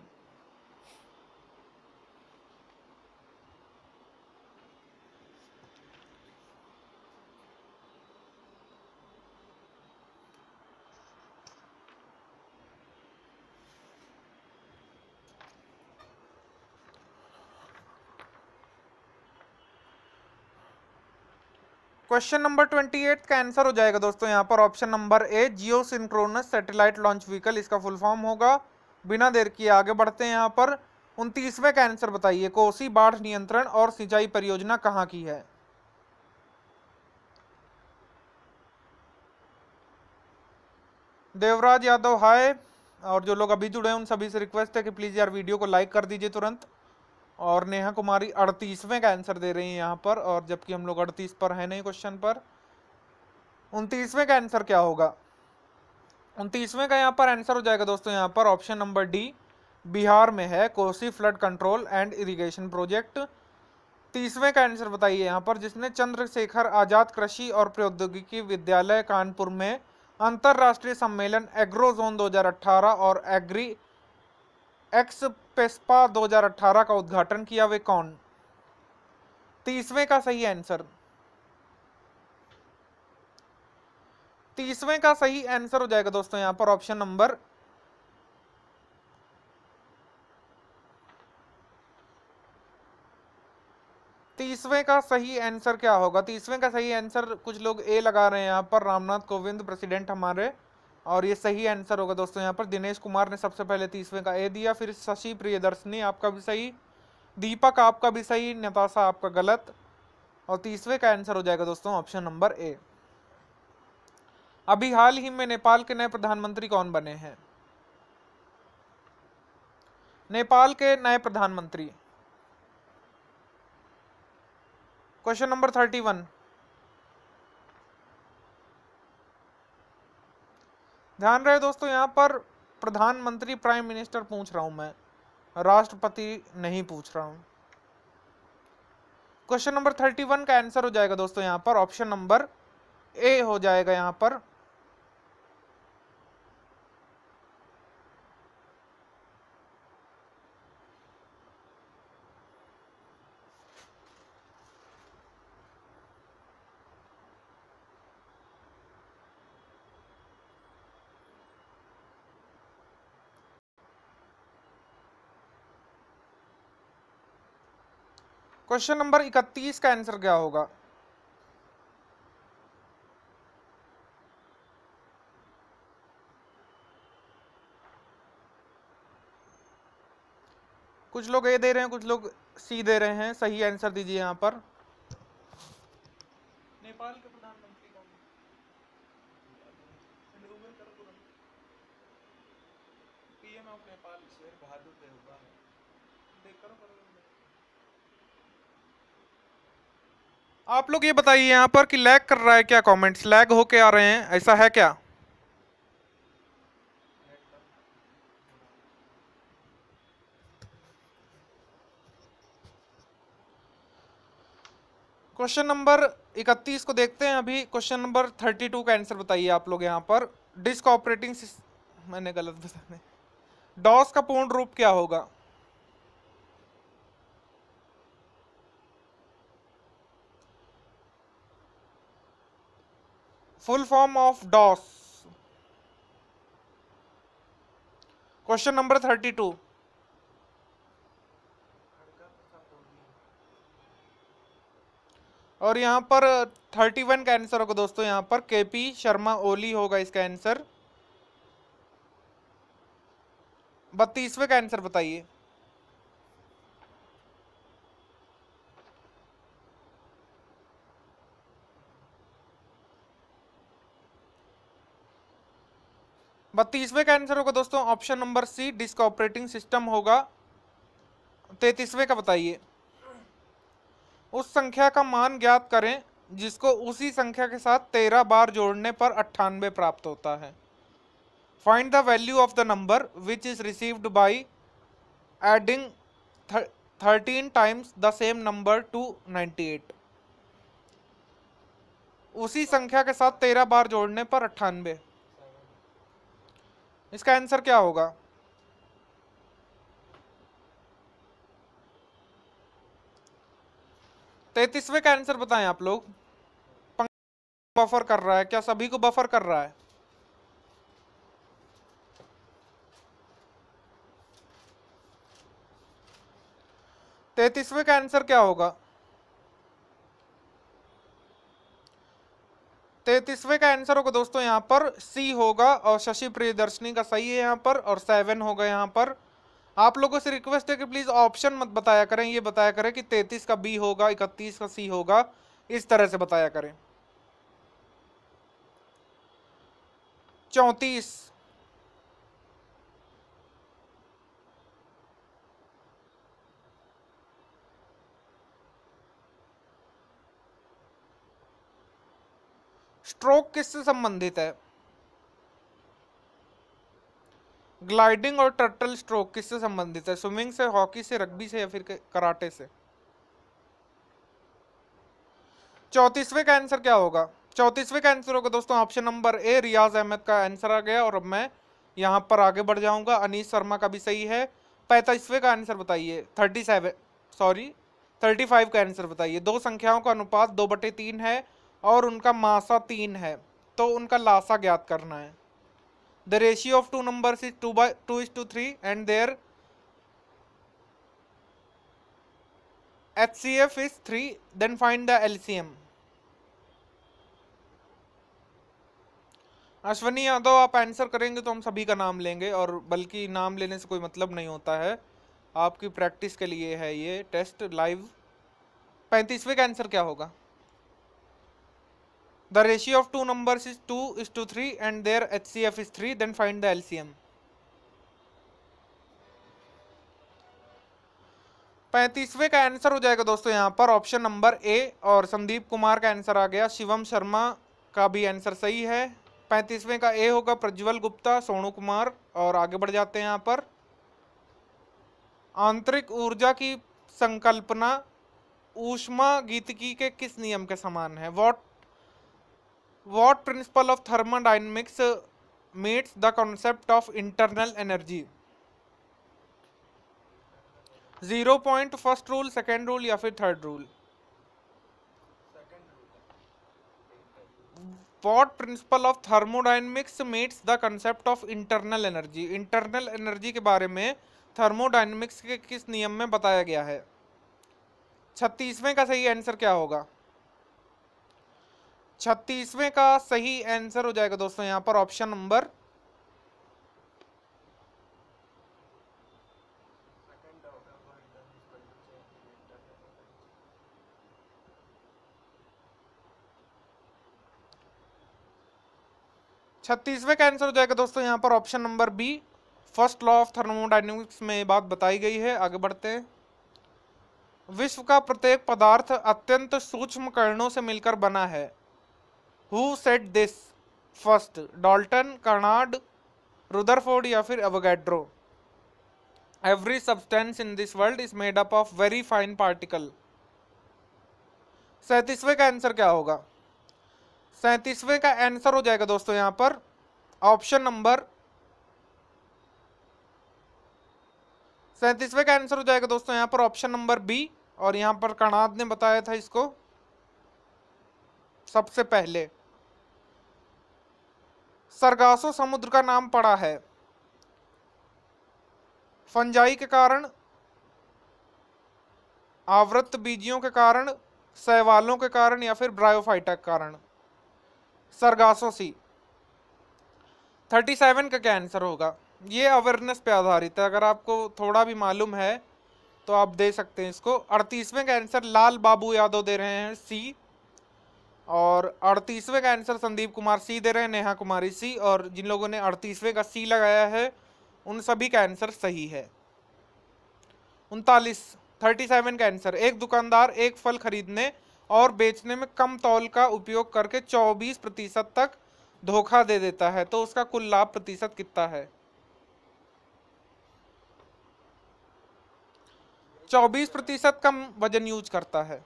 question number twenty eight का आंसर हो जाएगा दोस्तों यहाँ पर. Option number A geosynchronous satellite launch vehicle इसका फुल फॉर्म होगा. बिना देर किए आगे बढ़ते हैं यहाँ पर. उनतीसवें का आंसर बताइए. कोसी बाढ़ नियंत्रण और सिंचाई परियोजना कहाँ की है? देवराज यादव हाय और जो लोग अभी जुड़े हैं, उन सभी से रिक्वेस्ट है कि प्लीज़ यार वीडियो को लाइक कर दीजिए तुरंत. और नेहा कुमारी अड़तीसवें का आंसर दे रही हैं यहाँ पर, और जबकि हम लोग अड़तीस पर है नहीं क्वेश्चन पर, उनतीसवें का आंसर क्या होगा? उनतीसवें का यहाँ पर आंसर हो जाएगा दोस्तों यहाँ पर ऑप्शन नंबर डी बिहार में है Kosi flood control and irrigation project तीसवें का आंसर बताइए यहाँ पर, जिसने चंद्रशेखर आज़ाद कृषि और प्रौद्योगिकी विद्यालय कानपुर में अंतर्राष्ट्रीय सम्मेलन एग्रो जोन 2018 और एग्री एक्स पेस्पा 2018 का उद्घाटन किया वे कौन? तीसवें का सही आंसर। तीसवें का सही आंसर हो जाएगा दोस्तों यहाँ पर ऑप्शन नंबर। तीसवें का सही आंसर क्या होगा? तीसवें का सही आंसर कुछ लोग ए लगा रहे हैं यहाँ पर। रामनाथ कोविंद, प्रेसिडेंट हमारे। और ये सही आंसर होगा दोस्तों यहाँ पर। दिनेश कुमार ने सबसे पहले तीसवें का ए दिया, फिर शशि प्रियदर्शनी आपका भी सही, दीपक आपका भी सही, नताशा आपका गलत, और तीसवें का आंसर हो जाएगा दोस्तों ऑप्शन नंबर ए अभी हाल ही में नेपाल के नए प्रधानमंत्री कौन बने हैं? नेपाल के नए प्रधानमंत्री। क्वेश्चन नंबर थर्टी वन ध्यान रहे दोस्तों, यहाँ पर प्रधानमंत्री प्राइम मिनिस्टर पूछ रहा हूँ मैं। राष्ट्रपति नहीं पूछ रहा हूँ। क्वेश्चन नंबर थर्टी वन का आंसर हो जाएगा दोस्तों यहाँ पर। ऑप्शन नंबर ए हो जाएगा यहाँ पर। क्वेश्चन नंबर इकतीस का आंसर क्या होगा? कुछ लोग ए दे रहे हैं, कुछ लोग सी दे रहे हैं। सही आंसर दीजिए यहाँ पर नेपाल के प्रधानमंत्री कौन पीएम ऑफ़ नेपाल शेर बहादुर देवबा देख करो करो आप लोग ये बताइए, यहाँ पर कि लैग कर रहा है क्या कमेंट्स लैग होके आ रहे हैं, ऐसा है क्या? क्वेश्चन नंबर इकतीस को देखते हैं अभी। क्वेश्चन नंबर थर्टी टू का आंसर बताइए आप लोग यहाँ पर। डिस्क ऑपरेटिंग मैंने गलत बताने डॉस का पूर्ण रूप क्या होगा? Full form of DOS. Question number thirty two. और यहाँ पर थर्टी वन का आंसर होगा दोस्तों, यहाँ पर केपी शर्मा ओली होगा इसका आंसर बत्तीसवें का आंसर बताइए। बत्तीसवें का आंसर होगा दोस्तों option number C disk operating system होगा। तैतीसवें का बताइए। उस संख्या का मान ज्ञात करें, जिसको उसी संख्या के साथ तेरह बार जोड़ने पर अट्ठानवे प्राप्त होता है। Find the value of the number which is received by adding thirteen times the same number to ninety eight उसी संख्या के साथ तेरह बार जोड़ने पर अट्ठानवे। इसका आंसर क्या होगा? तैतीसवें का आंसर बताएँ आप लोग। बफर कर रहा है। क्या सभी को बफर कर रहा है? तैतीसवें का आंसर क्या होगा? तैतीसवें का आंसर होगा दोस्तों यहाँ पर सी होगा और शशि प्रियदर्शनी का सही है यहाँ पर और सेवन होगा यहाँ पर। आप लोगों से रिक्वेस्ट है कि प्लीज़ ऑप्शन मत बताया करें, ये बताया करें कि तैतीस का बी होगा, इकतीस का सी होगा, इस तरह से बताया करें। चौतीस। स्ट्रोक किससे संबंधित है? ग्लाइडिंग और टर्टल स्ट्रोक किससे संबंधित है? स्विमिंग से हॉकी से रग्बी से या फिर कराटे से? चौतीसवें का आंसर क्या होगा? चौतीसवें का आंसर होगा दोस्तों option number A Riyaz Ahmad का आंसर आ गया और अब मैं यहाँ पर आगे बढ़ जाऊँगा। अनीस शर्मा का भी सही है। पैंतालीसवें का आंसर बताइए। Thirty seven sorry thirty five का आंसर बताइए। दो संख्याओं का अनुपात दो बटे तीन है। और उनका मासा तीन है तो उनका लासा ज्ञात करना है। The ratio of two numbers is 2 by 2 is to 3 and their HCF is 3 then find the LCM Ashwani Yadav, आप आंसर करेंगे तो हम सभी का नाम लेंगे और बल्कि नाम लेने से कोई मतलब नहीं होता है। आपकी प्रैक्टिस के लिए है ये टेस्ट लाइव पैंतीसवें का आंसर क्या होगा? The ratio of two numbers is 2 is to 3 and their HCF is 3 then find the LCM. पैंतीसवें का आंसर हो जाएगा दोस्तों यहाँ पर ऑप्शन नंबर ए और संदीप कुमार का आंसर आ गया। शिवम शर्मा का भी आंसर सही है। पैंतीसवें का ए होगा प्रज्वल गुप्ता, सोनू कुमार और आगे बढ़ जाते हैं यहाँ पर। आंतरिक ऊर्जा की संकल्पना, ऊष्मा गीतकी के किस नियम के समान है? What what principle of thermodynamics meets the concept of internal energy zero point first rule second rule या फिर third rule what principle of thermodynamics meets the concept of internal energy internal energy के बारे में thermodynamics के किस नियम में बताया गया है छत्तीसवें का सही आंसर क्या होगा छत्तीसवें का सही आंसर हो जाएगा दोस्तों, यहाँ पर ऑप्शन नंबर छत्तीसवें का आंसर हो जाएगा दोस्तों, यहाँ पर option number B. First law of thermodynamics में बात बताई गई है, आगे बढ़ते हैं। विश्व का प्रत्येक पदार्थ अत्यंत सूक्ष्म कणों से मिलकर बना है। Who said this first Dalton Kanad Rutherford या फिर Avogadro every substance in this world is made up of very fine particle सैतीसवें का आंसर क्या होगा? सैतीसवें का आंसर हो जाएगा दोस्तों यहाँ पर. ऑप्शन नंबर सैतीसवें का आंसर हो जाएगा दोस्तों यहाँ पर. ऑप्शन नंबर बी और यहाँ पर कणाद ने बताया था इसको. सबसे पहले। सरगासो समुद्र का नाम पड़ा है। फंजाई के कारण आवृत बीजियों के कारण सहवालों के कारण या फिर ब्रायोफाइटा के कारण। Sargasso Sea. थर्टी सेवन का क्या आंसर होगा? ये अवेयरनेस पे आधारित है। अगर आपको थोड़ा भी मालूम है तो आप दे सकते हैं इसको। अड़तीसवें का आंसर लाल बाबू यादव दे रहे हैं। सी और अड़तीसवें का आंसर संदीप कुमार सी दे रहे हैं नेहा कुमारी सी, और जिन लोगों ने अड़तीसवें का सी लगाया है, उन सभी का आंसर सही है। उनतालीस थर्टी सेवन का आंसर एक दुकानदार एक फल खरीदने और बेचने में कम तौल का उपयोग करके 24 प्रतिशत तक धोखा दे देता है तो उसका कुल लाभ प्रतिशत कितना है? 24 प्रतिशत कम वज़न यूज़ करता है।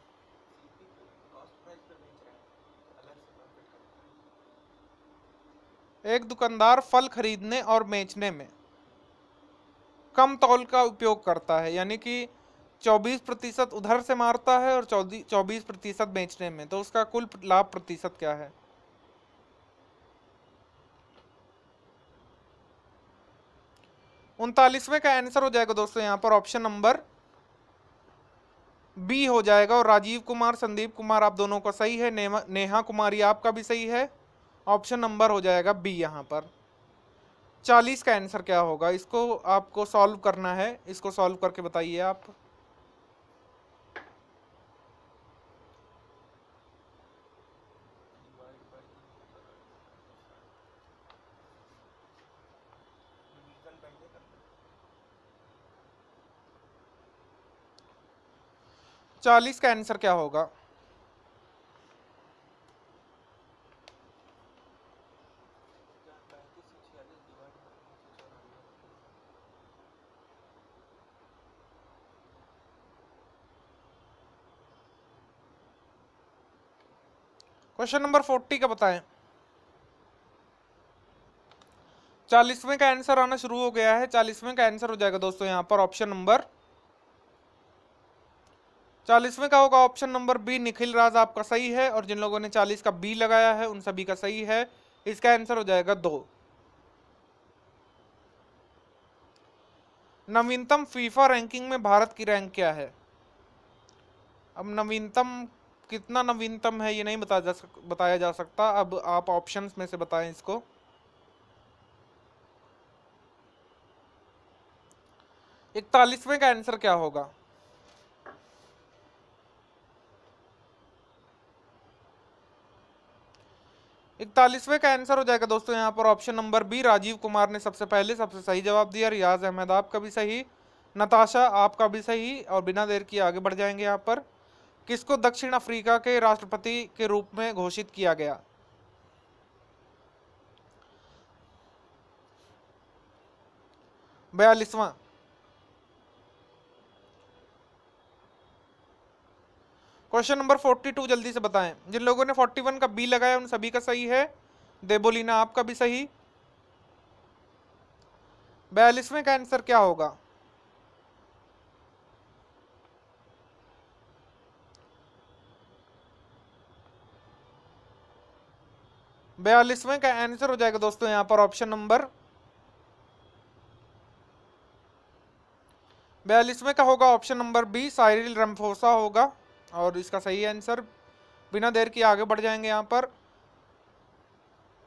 एक दुकानदार फल खरीदने और बेचने में कम तौल का उपयोग करता है, यानी कि चौबीस प्रतिशत उधर से मारता है और चौबीस प्रतिशत बेचने में। तो उसका कुल लाभ प्रतिशत क्या है? उनतालीसवें का आंसर हो जाएगा दोस्तों यहाँ पर ऑप्शन नंबर बी हो जाएगा और राजीव कुमार, संदीप कुमार, आप दोनों का सही है नेहा कुमारी आपका भी सही है। ऑप्शन नंबर हो जाएगा बी यहाँ पर। चालीस का आंसर क्या होगा? इसको आपको सॉल्व करना है। इसको सॉल्व करके बताइए आप। चालीस का आंसर क्या होगा? क्वेश्चन नंबर फोर्टी का बताएँ। चालीसवें का आंसर आना शुरू हो गया है। चालीसवें का आंसर हो जाएगा दोस्तों यहाँ पर ऑप्शन नंबर चालीसवें का होगा option number B Nikhil Raj आपका सही है और जिन लोगों ने चालीस का बी लगाया है, उन सभी का सही है। इसका आंसर हो जाएगा दो। नवीनतम फीफा रैंकिंग में भारत की रैंक क्या है? अब नवीनतम कितना नवीनतम है ये नहीं बताया जा सक, बताया जा सकता। अब आप ऑप्शंस में से बताएँ इसको। इकतालीसवें का आंसर क्या होगा? इकतालीसवें का आंसर हो जाएगा दोस्तों यहाँ पर option number B Rajiv Kumar ने सबसे पहले सबसे सही जवाब दिया, रियाज अहमद आपका भी सही, नताशा आपका भी सही, और बिना देर किए आगे बढ़ जाएँगे यहाँ पर। किसको दक्षिण अफ्रीका के राष्ट्रपति के रूप में घोषित किया गया? बयालीसवां। क्वेश्चन नंबर फोर्टी टू जल्दी से बताएँ। जिन लोगों ने फोर्टी वन का बी लगाया, उन सभी का सही है। देबोलीना, आपका भी सही। बयालीसवें का आंसर क्या होगा? बयालीसवें का आंसर हो जाएगा दोस्तों, यहाँ पर ऑप्शन नंबर बयालीसवें का होगा option number B Cyril Ramaphosa होगा, और इसका सही आंसर बिना देर के आगे बढ़ जाएँगे यहाँ पर।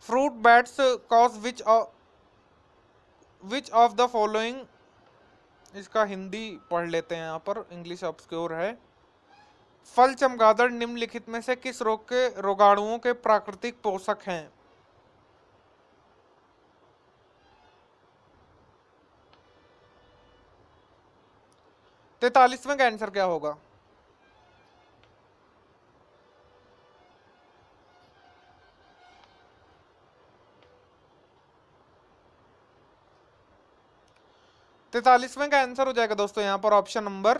Fruit bats cause which which of the following इसका हिंदी पढ़ लेते हैं यहाँ पर इंग्लिश ऑब्सक्योर है। फल चमगादड़ निम्नलिखित में से किस रोग के, रोगाणुओं के प्राकृतिक पोषक हैं? तैतालीसवें का आंसर क्या होगा? तैतालीसवें का आंसर हो जाएगा दोस्तों, यहाँ पर ऑप्शन नंबर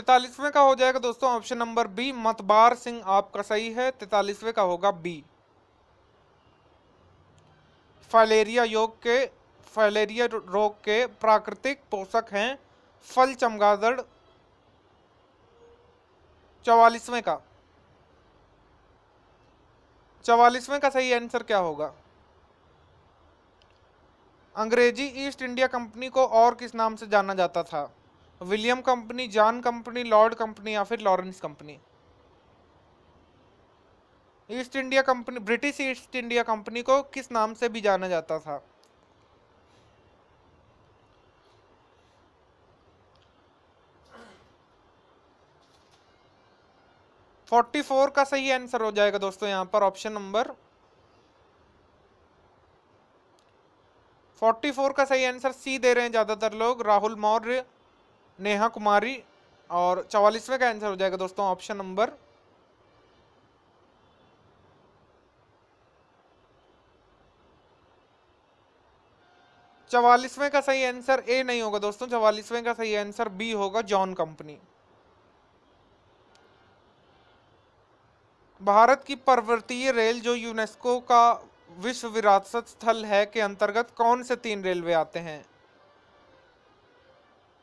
तैतालीसवें का हो जाएगा दोस्तों option number B, Matbar Singh आपका सही है, तैतालीसवें का होगा बी। फाइलेरिया योग के, फाइलेरिया रोग के प्राकृतिक पोषक हैं फल चमगादड़, चौवालीसवें का। चौवालीसवें का सही आंसर क्या होगा? अंग्रेज़ी ईस्ट इंडिया कंपनी को और किस नाम से जाना जाता था? William company, John company, lord company या फिर Lawrence company. East India company, British East India company को किस नाम से भी जाना जाता था? फोर्टी फोर का सही आंसर हो जाएगा दोस्तों यहाँ पर, ऑप्शन नंबर। फोर्टी फोर का सही आंसर सी दे रहे हैं ज़्यादातर लोग, राहुल मौर्य। नेहा कुमारी और चवालीसवें का आंसर हो जाएगा दोस्तों ऑप्शन नंबर चवालीसवें का सही आंसर ए नहीं होगा दोस्तों, चवालीसवें का सही आंसर बी होगा जॉन कंपनी भारत की पर्वतीय रेल जो यूनेस्को का विश्व विरासत स्थल है के अंतर्गत कौन से तीन रेलवे आते हैं?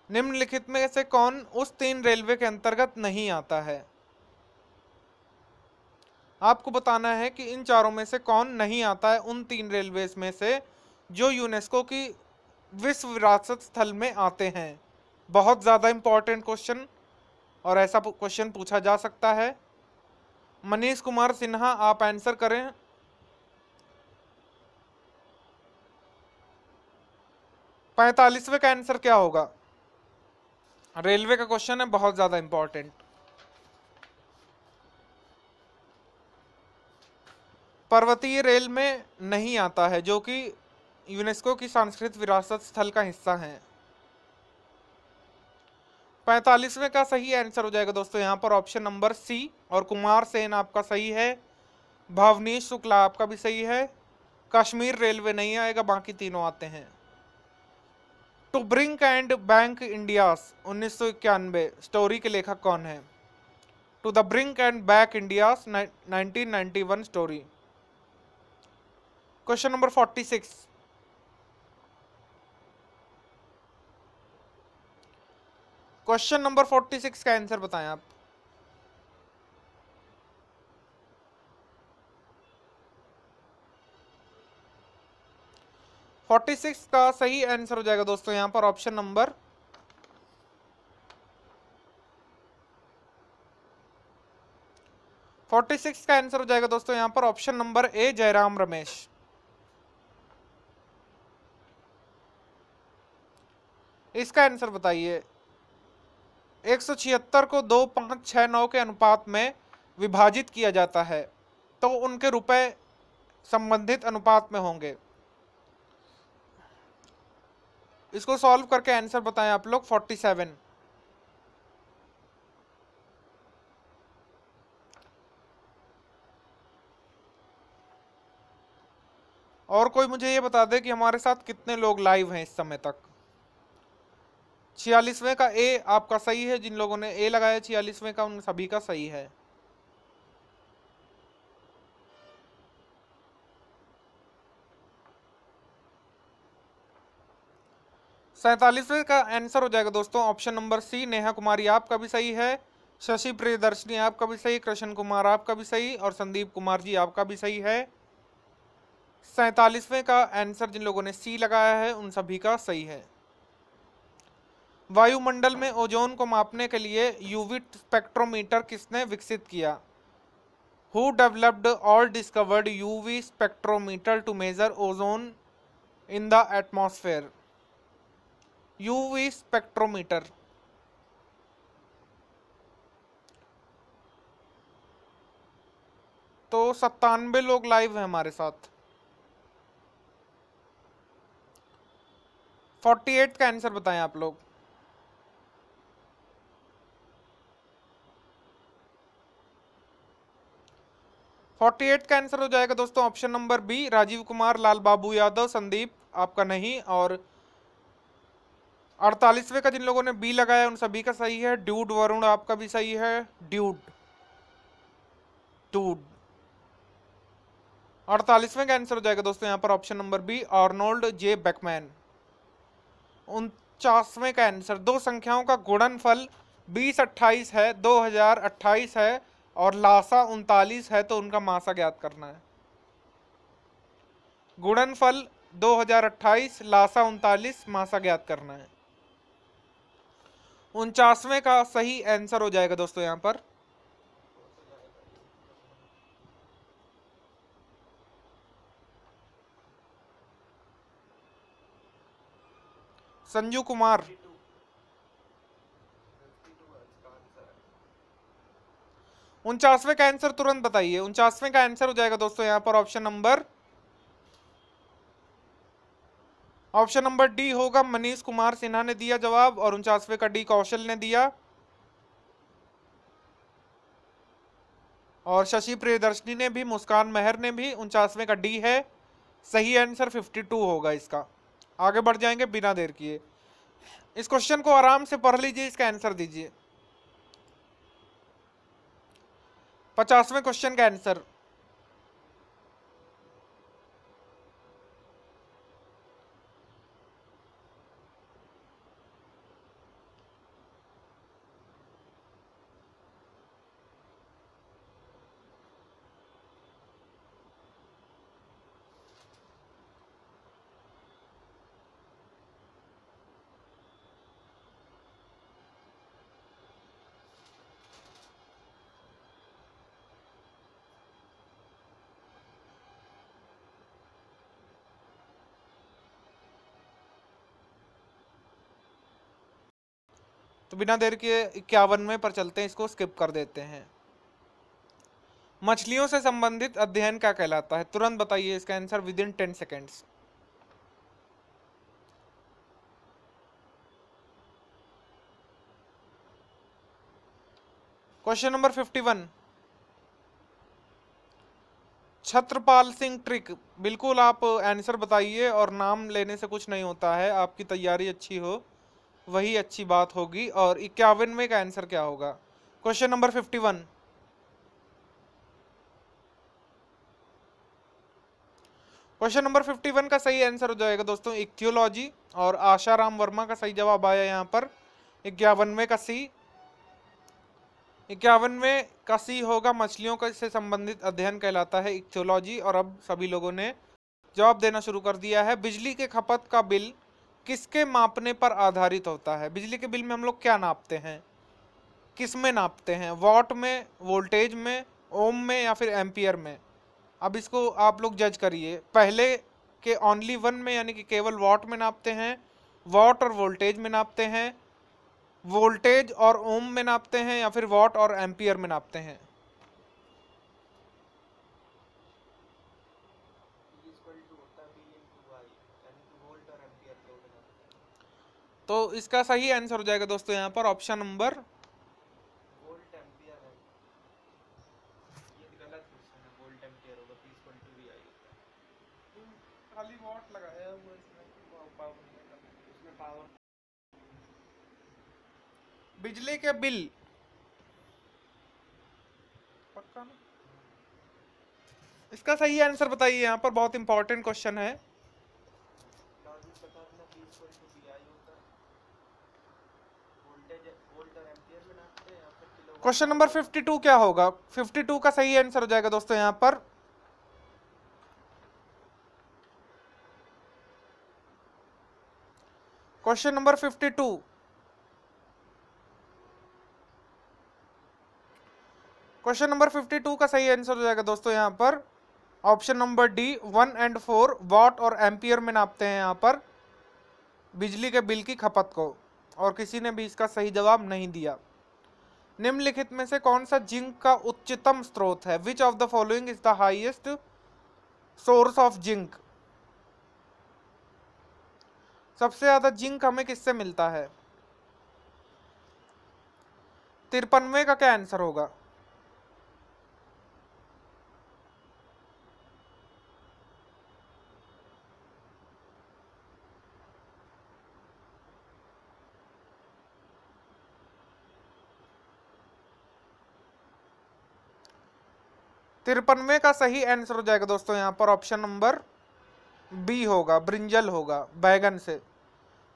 निम्नलिखित में से कौन उस तीन रेलवे के अंतर्गत नहीं आता है? आपको बताना है कि इन चारों में से कौन नहीं आता है उन तीन रेलवे में से जो यूनेस्को की विश्व विरासत स्थल में आते हैं। बहुत ज़्यादा इंपॉर्टेंट क्वेश्चन और ऐसा क्वेश्चन पूछा जा सकता है। मनीष कुमार सिन्हा, आप आंसर करें। पैंतालीसवें का आंसर क्या होगा? रेलवे का क्वेश्चन है, बहुत ज़्यादा इंपॉर्टेंट पर्वतीय रेल में नहीं आता है, जो कि यूनेस्को की सांस्कृतिक विरासत स्थल का हिस्सा है। पैंतालीसवें का सही आंसर हो जाएगा दोस्तों, यहाँ पर ऑप्शन नंबर सी और कुमार सेन आपका सही है, भावनीश शुक्ला आपका भी सही है, कश्मीर रेलवे नहीं आएगा, बाकी तीनों आते हैं। To brink and back India's, उन्नीस सौ इक्यानवे, स्टोरी के लेखक कौन है? To the brink and back India's 1991 story question number 46 question number 46 का आंसर बताएँ आप। फोर्टी सिक्स का सही आंसर हो जाएगा दोस्तों, यहाँ पर ऑप्शन नंबर। फोर्टी सिक्स का आंसर हो जाएगा दोस्तों, यहाँ पर option number A, Jairam Ramesh. इसका आंसर बताइए। एक सौ छिहत्तर को दो पाँच छह नौ के अनुपात में विभाजित किया जाता है तो उनके रुपए संबंधित अनुपात में होंगे। इसको सॉल्व करके आंसर बताएँ आप लोग फोर्टी सेवन और कोई मुझे ये बता दे कि हमारे साथ कितने लोग लाइव हैं इस समय तक? छियालीसवें का ए आपका सही है, जिन लोगों ने ए लगाया, छियालीसवें का उन सभी का सही है। सैतालीसवें का आंसर हो जाएगा दोस्तों। Option number C Neha Kumari, आपका भी सही है। शशि प्रियदर्शनी, आपका भी सही। कृष्ण कुमार, आपका भी सही। और संदीप कुमार जी, आपका भी सही है। सैतालीसवें का आंसर जिन लोगों ने सी लगाया है, उन सभी का सही है। वायुमंडल में ओजोन को मापने के लिए यूवी स्पेक्ट्रोमीटर किसने विकसित किया? हु डेवलप्ड और discovered UV spectrometer to measure ozone in the atmosphere UV spectrometer तो सत्तानवे लोग लाइव हैं हमारे साथ। फोर्टी एट का आंसर बताएँ आप लोग। फोर्टी एट का आंसर हो जाएगा दोस्तों option number B Rajiv Kumar, Lal Babu Yadav, Sandeep, आपका नहीं, और अड़तालीसवें का जिन लोगों ने बी लगाया, उन सभी का सही है। ड्यूड वरुण आपका भी सही है। ड्यूड। टूड। अड़तालीसवें का आंसर हो जाएगा दोस्तों, यहाँ पर option number B, Arnold J Beckman. उनचासवें का आंसर, दो संख्याओं का गुणनफल बीस अट्ठाईस है, दो हज़ार अट्ठाईस है, और लासा उनतालीस है तो उनका मासा ज्ञात करना है। गुणनफल 2028 लासा उनतालीस, मासा ज्ञात करना है। उनचासवें का सही आंसर हो जाएगा दोस्तों यहाँ पर। संजू कुमार। उनचासवें का आंसर तुरंत बताइए। उनचासवें का आंसर हो जाएगा दोस्तों यहाँ पर option number option number D होगा मनीष कुमार सिन्हा ने दिया जवाब और उनचासवें का डी कौशल ने दिया। और शशि प्रियदर्शनी ने भी, मुस्कान मेहर ने भी उनचासवें का डी है। सही आंसर 52 होगा इसका। आगे बढ़ जाएँगे बिना देर किए। इस क्वेश्चन को आराम से पढ़ लीजिए, इसका आंसर दीजिए। पचासवें क्वेश्चन का आंसर। तो बिना देर के इक्यावनवे पर चलते हैं, इसको स्किप कर देते हैं। मछलियों से संबंधित अध्ययन क्या कहलाता है? तुरंत बताइए इसका answer within ten seconds question number fifty one Chhatrapal Singh trick. बिल्कुल आप आंसर बताइए और नाम लेने से कुछ नहीं होता है। आपकी तैयारी अच्छी हो। वही अच्छी बात होगी। और इक्यावनवे का आंसर क्या होगा? Question number fifty one question number fifty one का सही आंसर हो जाएगा दोस्तों इक्थियोलॉजी और आशाराम वर्मा का सही जवाब आया यहाँ पर। इक्यावनवे का सी इक्यावनवे का सी होगा, मछलियों का से संबंधित अध्ययन कहलाता है इक्थियोलॉजी और अब सभी लोगों ने जवाब देना शुरू कर दिया है। बिजली के खपत का बिल किसके मापने पर आधारित होता है? बिजली के बिल में हम लोग क्या नापते हैं? किसमें नापते हैं? वॉट में, वोल्टेज में, ओम में या फिर एम्पियर में? अब इसको आप लोग जज करिए। पहले के ओनली वन में, यानी कि केवल वॉट में नापते हैं, वॉट और वोल्टेज में नापते हैं, वोल्टेज और ओम में नापते हैं या फिर वॉट और एम्पियर में नापते हैं? तो इसका सही आंसर हो जाएगा दोस्तों यहाँ पर ऑप्शन नंबर बिजली के बिल। पक्का ना? इसका सही आंसर बताइए यहाँ पर बहुत इंपॉर्टेंट क्वेश्चन है। क्वेश्चन नंबर 52 क्या होगा? 52 का सही आंसर हो जाएगा दोस्तों यहाँ पर। क्वेश्चन नंबर 52 क्वेश्चन नंबर 52 का सही आंसर हो जाएगा दोस्तों यहाँ पर। Option number D one and four watt और एम्पियर में नापते हैं यहाँ पर। बिजली के बिल की खपत को। और किसी ने भी इसका सही जवाब नहीं दिया। निम्नलिखित में से कौन सा जिंक का उच्चतम स्रोत है? Which of the following is the highest source of zinc? सबसे ज़्यादा जिंक हमें किससे मिलता है? तिरपनवे का क्या आंसर होगा? तिरपनवे का सही आंसर हो जाएगा दोस्तों यहाँ पर ऑप्शन नंबर बी होगा ब्रिंजल होगा, बैगन से।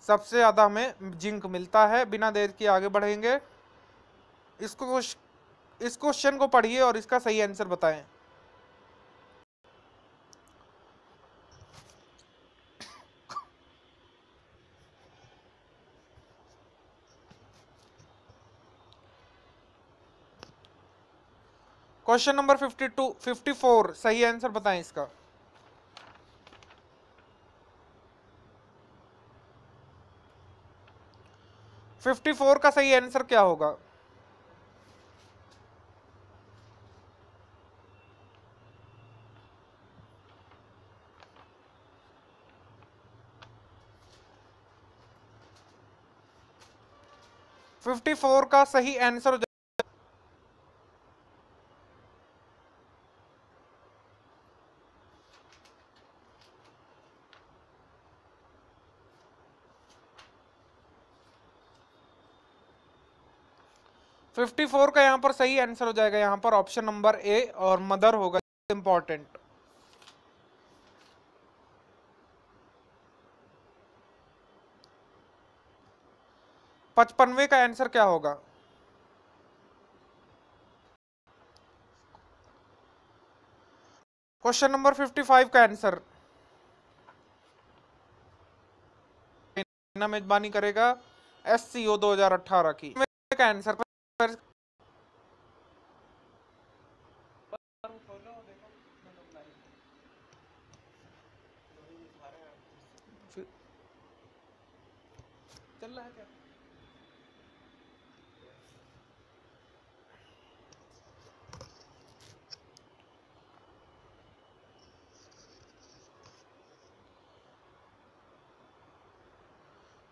सबसे ज़्यादा हमें जिंक मिलता है, बिना देर के आगे बढ़ेंगे। इसको इस क्वेश्चन को पढ़िए और इसका सही आंसर बताएँ। Question number fifty two fifty four सही आंसर बताएँ इसका। फिफ्टी फोर का सही आंसर क्या होगा? फिफ्टी फोर का सही आंसर फिफ्टी फोर का यहाँ पर सही आंसर हो जाएगा। यहाँ पर ऑप्शन नंबर ए और मदर होगा इंपॉर्टेंट पचपनवे का आंसर क्या होगा? क्वेश्चन नंबर फिफ्टी फाइव का आंसर मेजबानी करेगा एस सी ओ दो हज़ार अठारह की। का आंसर पर चल रहा है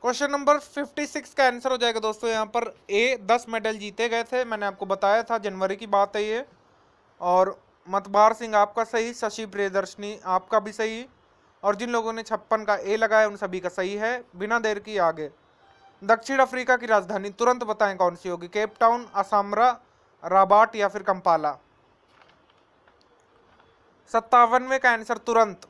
क्वेश्चन नंबर 56 का आंसर हो जाएगा दोस्तों, यहाँ पर ए 10 मेडल जीते गए थे, मैंने आपको बताया था, जनवरी की बात है ये। और मतबार सिंह आपका सही, शशि प्रियदर्शनी आपका भी सही, और जिन लोगों ने छप्पन का ए लगाया, उन सभी का सही है, बिना देर की आगे। दक्षिण अफ्रीका की राजधानी, तुरंत बताएँ कौन सी होगी? केप टाउन असामरा राबाट या फिर कंपाला सत्तावनवे का आंसर तुरंत।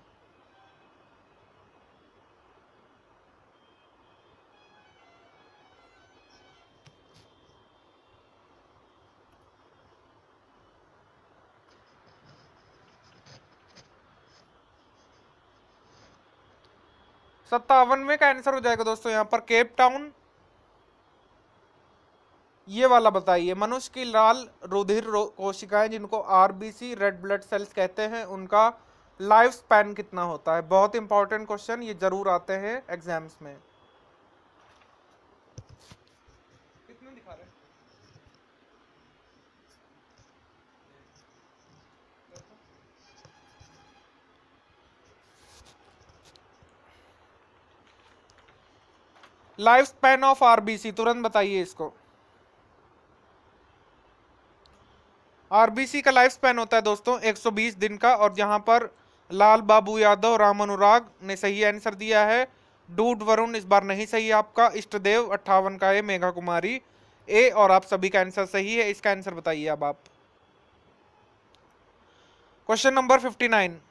सत्तावनवे का आंसर हो जाएगा दोस्तों यहाँ पर केप टाउन ये वाला बताइए, मनुष्य की लाल रुधिर कोशिकाएँ जिनको आरबीसी रेड ब्लड सेल्स कहते हैं, उनका लाइफ स्पैन कितना होता है? बहुत इंपॉर्टेंट क्वेश्चन ये ज़रूर आते हैं एग्ज़ाम्स में। लाइफ स्पैन ऑफ़ आरबीसी तुरंत बताइए इसको। आरबीसी का लाइफ स्पैन होता है दोस्तों 120 दिन का, और जहाँ पर लाल बाबू यादव, राम अनुराग ने सही आंसर दिया है। डूड वरुण, इस बार नहीं सही आपका। इष्टदेव, अट्ठावन का है, मेघा कुमारी। ए, और आप सभी का आंसर सही है। इसका आंसर बताइए अब आप। Question number 59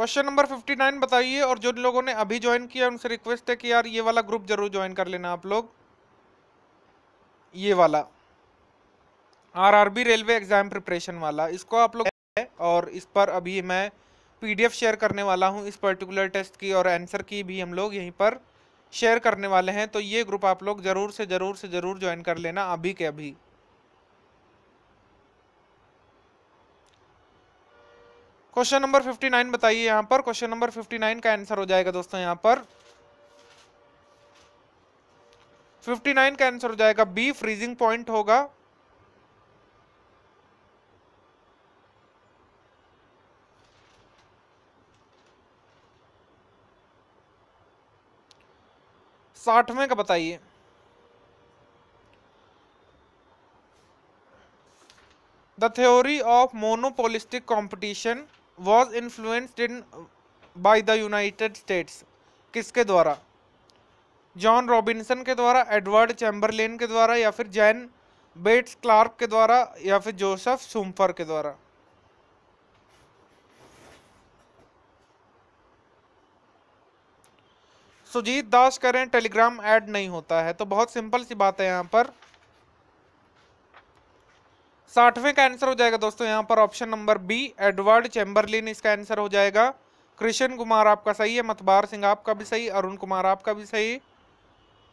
question number fifty nine बताइए और जो लोगों ने अभी ज्वाइन किया उनसे रिक्वेस्ट है कि यार ये वाला ग्रुप ज़रूर ज्वाइन कर लेना आप लोग। ये वाला। आरआरबी रेलवे एग्ज़ाम प्रिपरेशन वाला। इसको आप लोग और इस पर अभी मैं पीडीएफ शेयर करने वाला हूँ। इस पर्टिकुलर टेस्ट की और आंसर की भी हम लोग यहीं पर शेयर करने वाले हैं। तो ये ग्रुप आप लोग ज़रूर से ज़रूर से ज़रूर ज्वाइन कर लेना अभी के अभी। क्वेश्चन नंबर 59 बताइए यहाँ पर। क्वेश्चन नंबर 59 का आंसर हो जाएगा दोस्तों यहाँ पर। 59 का आंसर हो जाएगा बी फ्रीजिंग पॉइंट होगा। साठवें का बताइए। The theory of monopolistic competition was influenced in by the United States किसके द्वारा? जॉन रॉबिन्सन के द्वारा एडवर्ड चैम्बरलेन के द्वारा, या फिर जैन बेट्स क्लार्क के द्वारा, या फिर जोसेफ सुम्फर के द्वारा? सुजीत दास करें टेलीग्राम ऐड नहीं होता है। तो बहुत सिंपल सी बात है यहाँ पर। साठवें का आंसर हो जाएगा दोस्तों, यहाँ पर option number B Edward Chamberlin इसका आंसर हो जाएगा। कृष्ण कुमार आपका सही है, मतबार सिंह आपका भी सही, अरुण कुमार आपका भी सही।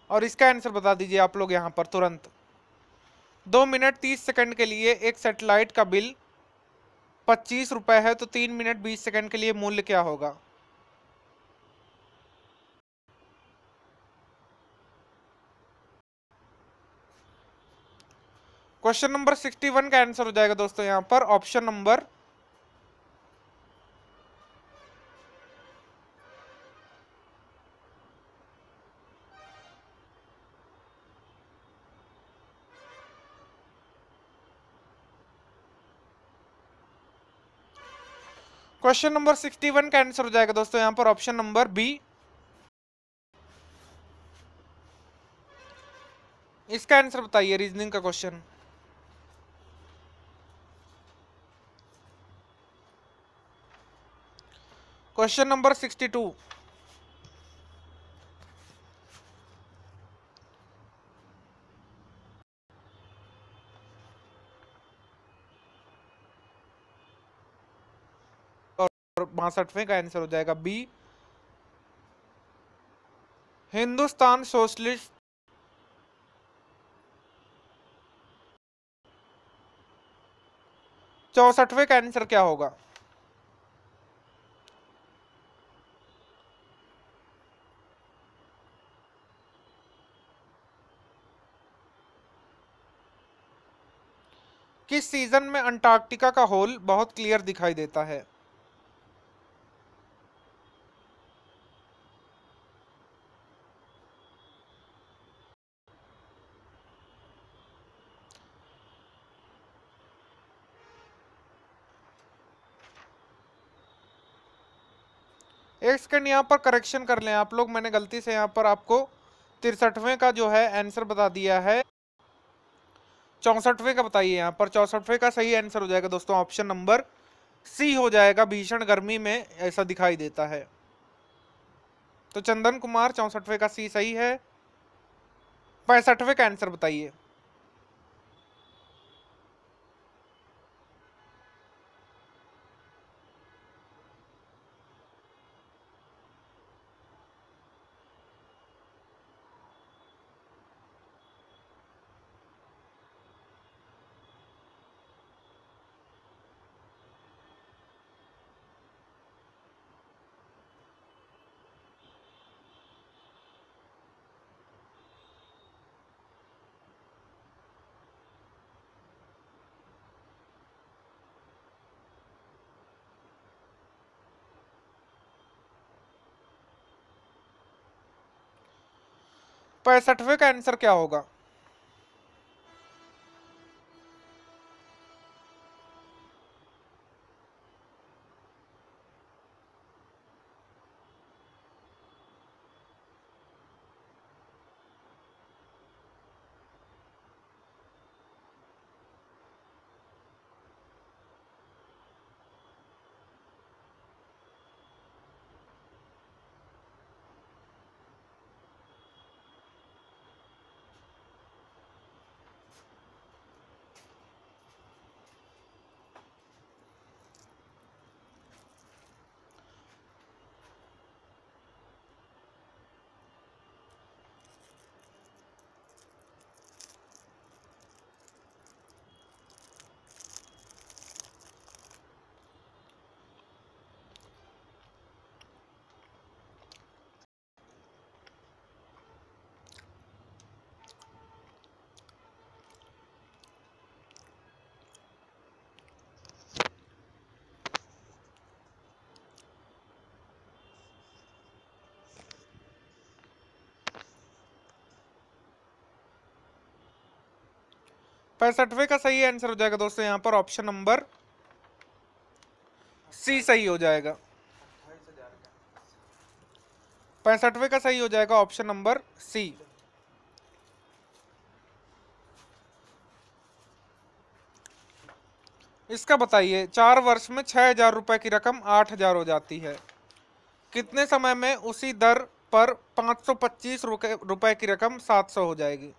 और इसका आंसर बता दीजिए आप लोग यहाँ पर तुरंत। दो मिनट तीस सेकंड के लिए एक सेटेलाइट का बिल पच्चीस रुपये है तो तीन मिनट बीस सेकंड के लिए मूल्य क्या होगा? क्वेश्चन नंबर सिक्सटी वन का आंसर हो जाएगा दोस्तों यहाँ पर, option number question number sixty one का आंसर हो जाएगा दोस्तों यहाँ पर, ऑप्शन नंबर बी। इसका आंसर बताइए, रीजनिंग का question. Question number sixty two बासठवें का आंसर हो जाएगा बी हिंदुस्तान सोशलिस्ट चौसठवें का आंसर क्या होगा? किस सीज़न में अंटार्कटिका का होल बहुत क्लियर दिखाई देता है। एक सेकेंड यहाँ पर करेक्शन कर लें आप लोग, मैंने गलती से यहाँ पर आपको तिरसठवें का जो है आंसर बता दिया है। चौसठवें का बताइए यहाँ पर। चौंसठवें का सही आंसर हो जाएगा दोस्तों ऑप्शन नंबर सी हो जाएगा। भीषण गर्मी में ऐसा दिखाई देता है। तो चंदन कुमार, चौंसठवें का सी सही है। पैंसठवें का आंसर बताइए। पैंसठवें का आंसर क्या होगा? पैंसठवे का सही आंसर हो जाएगा दोस्तों, यहाँ पर ऑप्शन नंबर सी सही हो जाएगा। पैंसठवे का सही हो जाएगा ऑप्शन नंबर सी इसका बताइए, चार वर्ष में छह हज़ार रुपए की रकम आठ हज़ार हो जाती है। कितने समय में उसी दर पर पाँच सौ पच्चीस रुपए की रकम सात सौ हो जाएगी?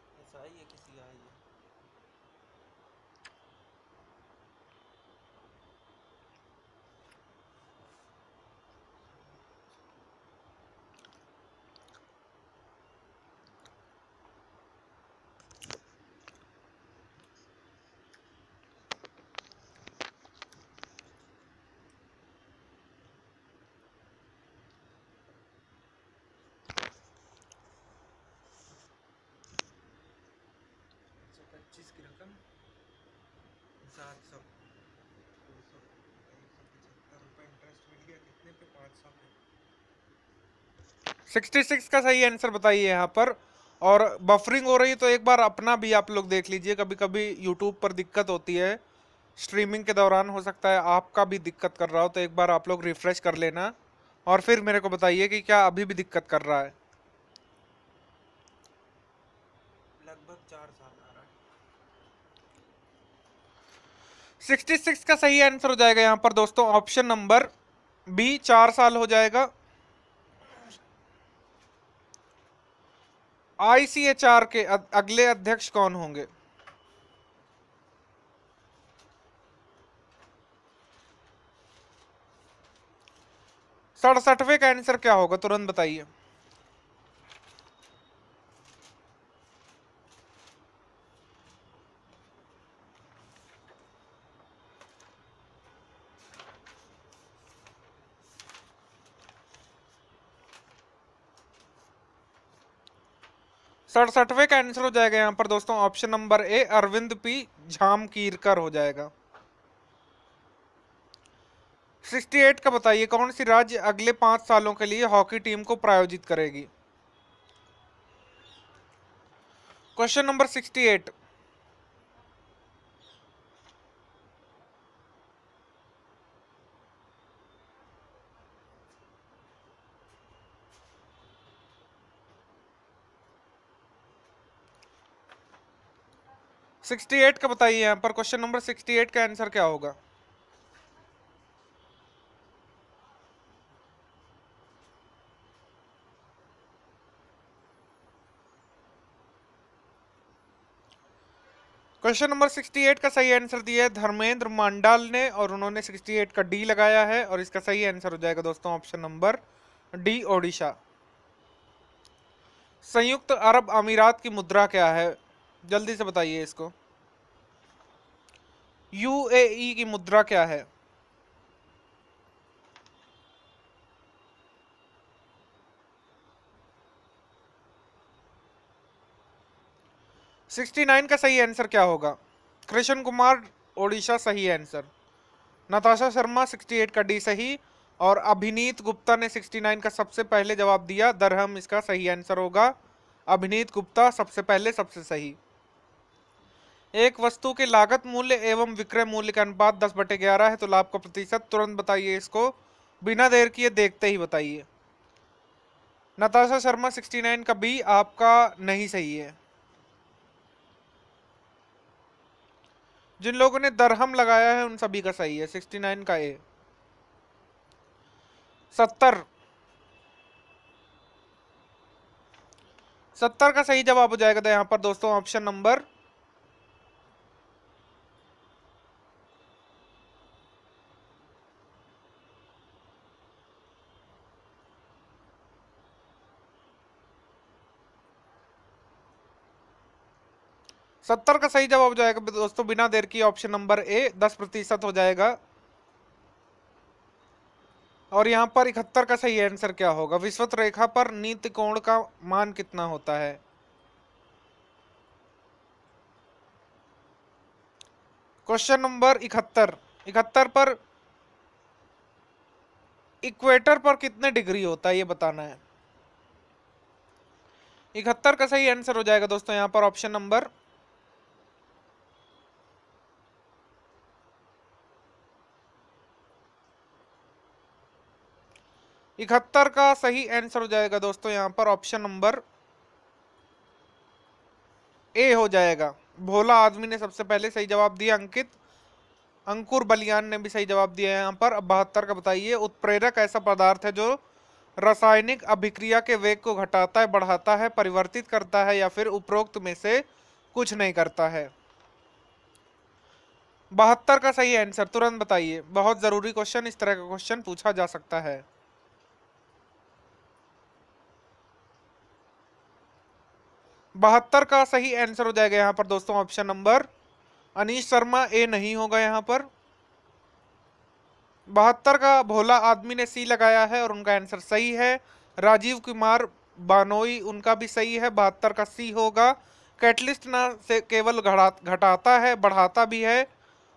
सिक्सटी सिक्स का सही आंसर बताइए यहाँ पर। और बफरिंग हो रही है तो एक बार अपना भी आप लोग देख लीजिए कभी कभी यूट्यूब पर दिक्कत होती है। स्ट्रीमिंग के दौरान हो सकता है आपका भी दिक्कत कर रहा हो तो एक बार आप लोग रिफ्रेश कर लेना। और फिर मेरे को बताइए कि क्या अभी भी दिक्कत कर रहा है। लगभग चार साल आ रहा है। सिक्सटी सिक्स का सही आंसर हो जाएगा यहाँ पर दोस्तों। ऑप्शन नंबर बी चार साल हो जाएगा। आईसीएचआर के अगले अध्यक्ष कौन होंगे? सड़सठवे का आंसर क्या होगा? तुरंत बताइए। सड़सठवे का आंसर हो जाएगा यहाँ पर दोस्तों। Option number A Arvind P, Jhamkirkar हो जाएगा। 68 का बताइए, कौन सी राज्य अगले पाँच सालों के लिए हॉकी टीम को प्रायोजित करेगी? क्वेश्चन नंबर 68 सिक्सटी एट का बताइए यहाँ पर। क्वेश्चन नंबर सिक्सटी एट का आंसर क्या होगा? क्वेश्चन नंबर 68 का सही आंसर दिया है। धर्मेंद्र मांडाल ने और उन्होंने 68 का डी लगाया है और इसका सही आंसर हो जाएगा दोस्तों ऑप्शन नंबर डी, ओडिशा। संयुक्त अरब अमीरात की मुद्रा क्या है? जल्दी से बताइए इसको। यूएई की मुद्रा क्या है? सिक्सटी नाइन का सही आंसर क्या होगा? कृष्ण कुमार, ओडिशा, सही answer. Natasha Sharma, sixty eight का डी सही। और अभिनीत गुप्ता ने सिक्सटी नाइन का सबसे पहले जवाब दिया। दरहम इसका सही आंसर होगा। अभिनीत गुप्ता सबसे पहले, सबसे सही। एक वस्तु के लागत मूल्य एवं विक्रय मूल्य का अनुपात दस बटे ग्यारह है तो लाभ का प्रतिशत तुरंत बताइए इसको। बिना देर किए देखते ही बताइए। नताशा शर्मा 69 का बी आपका नहीं सही है। जिन लोगों ने दरहम लगाया है, उन सभी का सही है। 69 का ए सत्तर। सत्तर का सही जवाब हो जाएगा तो यहाँ पर दोस्तों ऑप्शन नंबर सत्तर का सही जवाब हो जाएगा। दोस्तों, बिना देर की ऑप्शन नंबर ए दस प्रतिशत हो जाएगा। और यहाँ पर इकहत्तर का सही आंसर क्या होगा? विश्वत रेखा पर नीति कोण का मान कितना होता है? क्वेश्चन नंबर इकहत्तर। इकहत्तर पर इक्वेटर पर कितने डिग्री होता है, ये बताना है। इकहत्तर का सही आंसर हो जाएगा, दोस्तों, यहाँ पर ऑप्शन नंबर इकहत्तर का सही आंसर हो जाएगा दोस्तों यहाँ पर ऑप्शन नंबर ए हो जाएगा। भोला आदमी ने सबसे पहले सही जवाब दिया अंकित। अंकुर बलियान ने भी सही जवाब दिया यहाँ पर। अब बहत्तर का बताइए, उत्प्रेरक ऐसा पदार्थ है जो रासायनिक अभिक्रिया के वेग को घटाता है, बढ़ाता है, परिवर्तित करता है या फिर उपरोक्त में से कुछ नहीं करता है? बहत्तर का सही आंसर तुरंत बताइए। बहुत ज़रूरी क्वेश्चन इस तरह का क्वेश्चन पूछा जा सकता है। बहत्तर का सही आंसर हो जाएगा यहाँ पर दोस्तों option number Anish Sharma A नहीं होगा यहाँ पर। बहत्तर का भोला आदमी ने सी लगाया है और उनका आंसर सही है। राजीव कुमार बानोई, उनका भी सही है, बहत्तर का सी होगा। कैटलिस्ट ना से केवल घटाता है, बढ़ाता भी है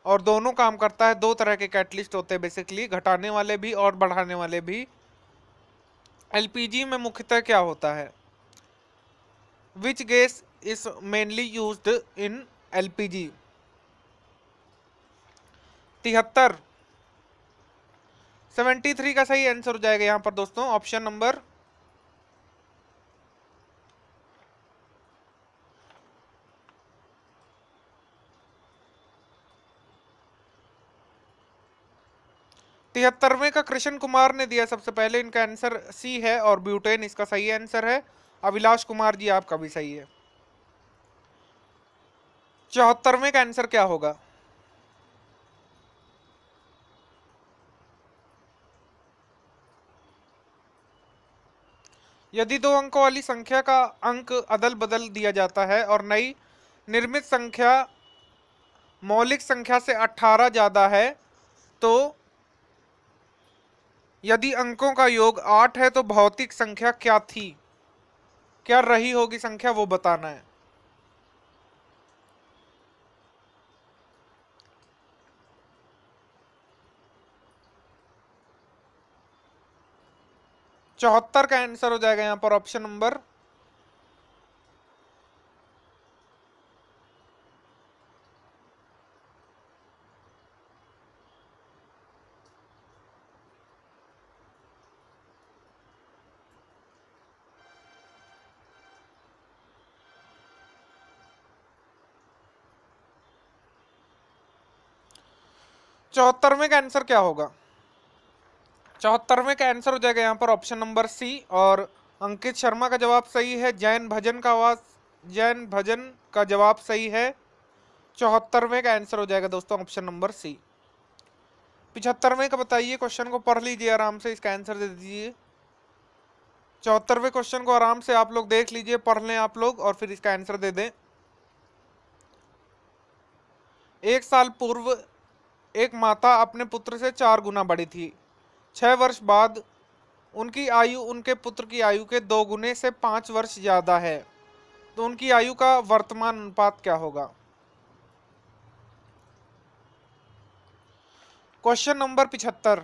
और दोनों काम करता है। दो तरह के कैटलिस्ट होते हैं बेसिकली घटाने वाले भी और बढ़ाने वाले भी। एलपीजी में मुख्यतः क्या होता है? Which gas is mainly used in LPG तिहत्तर। सेवेंटी थ्री का सही आंसर हो जाएगा यहाँ पर दोस्तों ऑप्शन नंबर तिहत्तरवें का कृष्ण कुमार ने दिया सबसे पहले, इनका आंसर सी है और ब्यूटेन इसका सही आंसर है। अभिलाष कुमार जी, आपका भी सही है। चौहत्तरवें का आंसर क्या होगा? यदि दो अंकों वाली संख्या का अंक अदल बदल दिया जाता है और नई निर्मित संख्या मौलिक संख्या से 18 ज़्यादा है तो यदि अंकों का योग 8 है तो भौतिक संख्या क्या थी? क्या रही होगी संख्या वो बताना है। चौहत्तर का आंसर हो जाएगा यहाँ पर ऑप्शन नंबर चौहत्तरवें का आंसर क्या होगा? चौहत्तरवें का आंसर हो जाएगा यहाँ पर ऑप्शन नंबर सी और अंकित शर्मा का जवाब सही है, जैन भजन का आवाज़, जैन भजन का जवाब सही है। चौहत्तरवें का आंसर हो जाएगा दोस्तों ऑप्शन नंबर सी पिछहत्तरवें का बताइए क्वेश्चन को पढ़ लीजिए, आराम से इसका आंसर दे दीजिए। चौहत्तरवें क्वेश्चन को आराम से आप लोग देख लीजिए, पढ़ लें आप लोग और फिर इसका आंसर दे दें। एक साल पूर्व एक माता अपने पुत्र से चार गुना बड़ी थी। छः वर्ष बाद उनकी आयु उनके पुत्र की आयु के दो गुने से पाँच वर्ष ज़्यादा है। तो उनकी आयु का वर्तमान अनुपात क्या होगा? क्वेश्चन नंबर पिछहत्तर।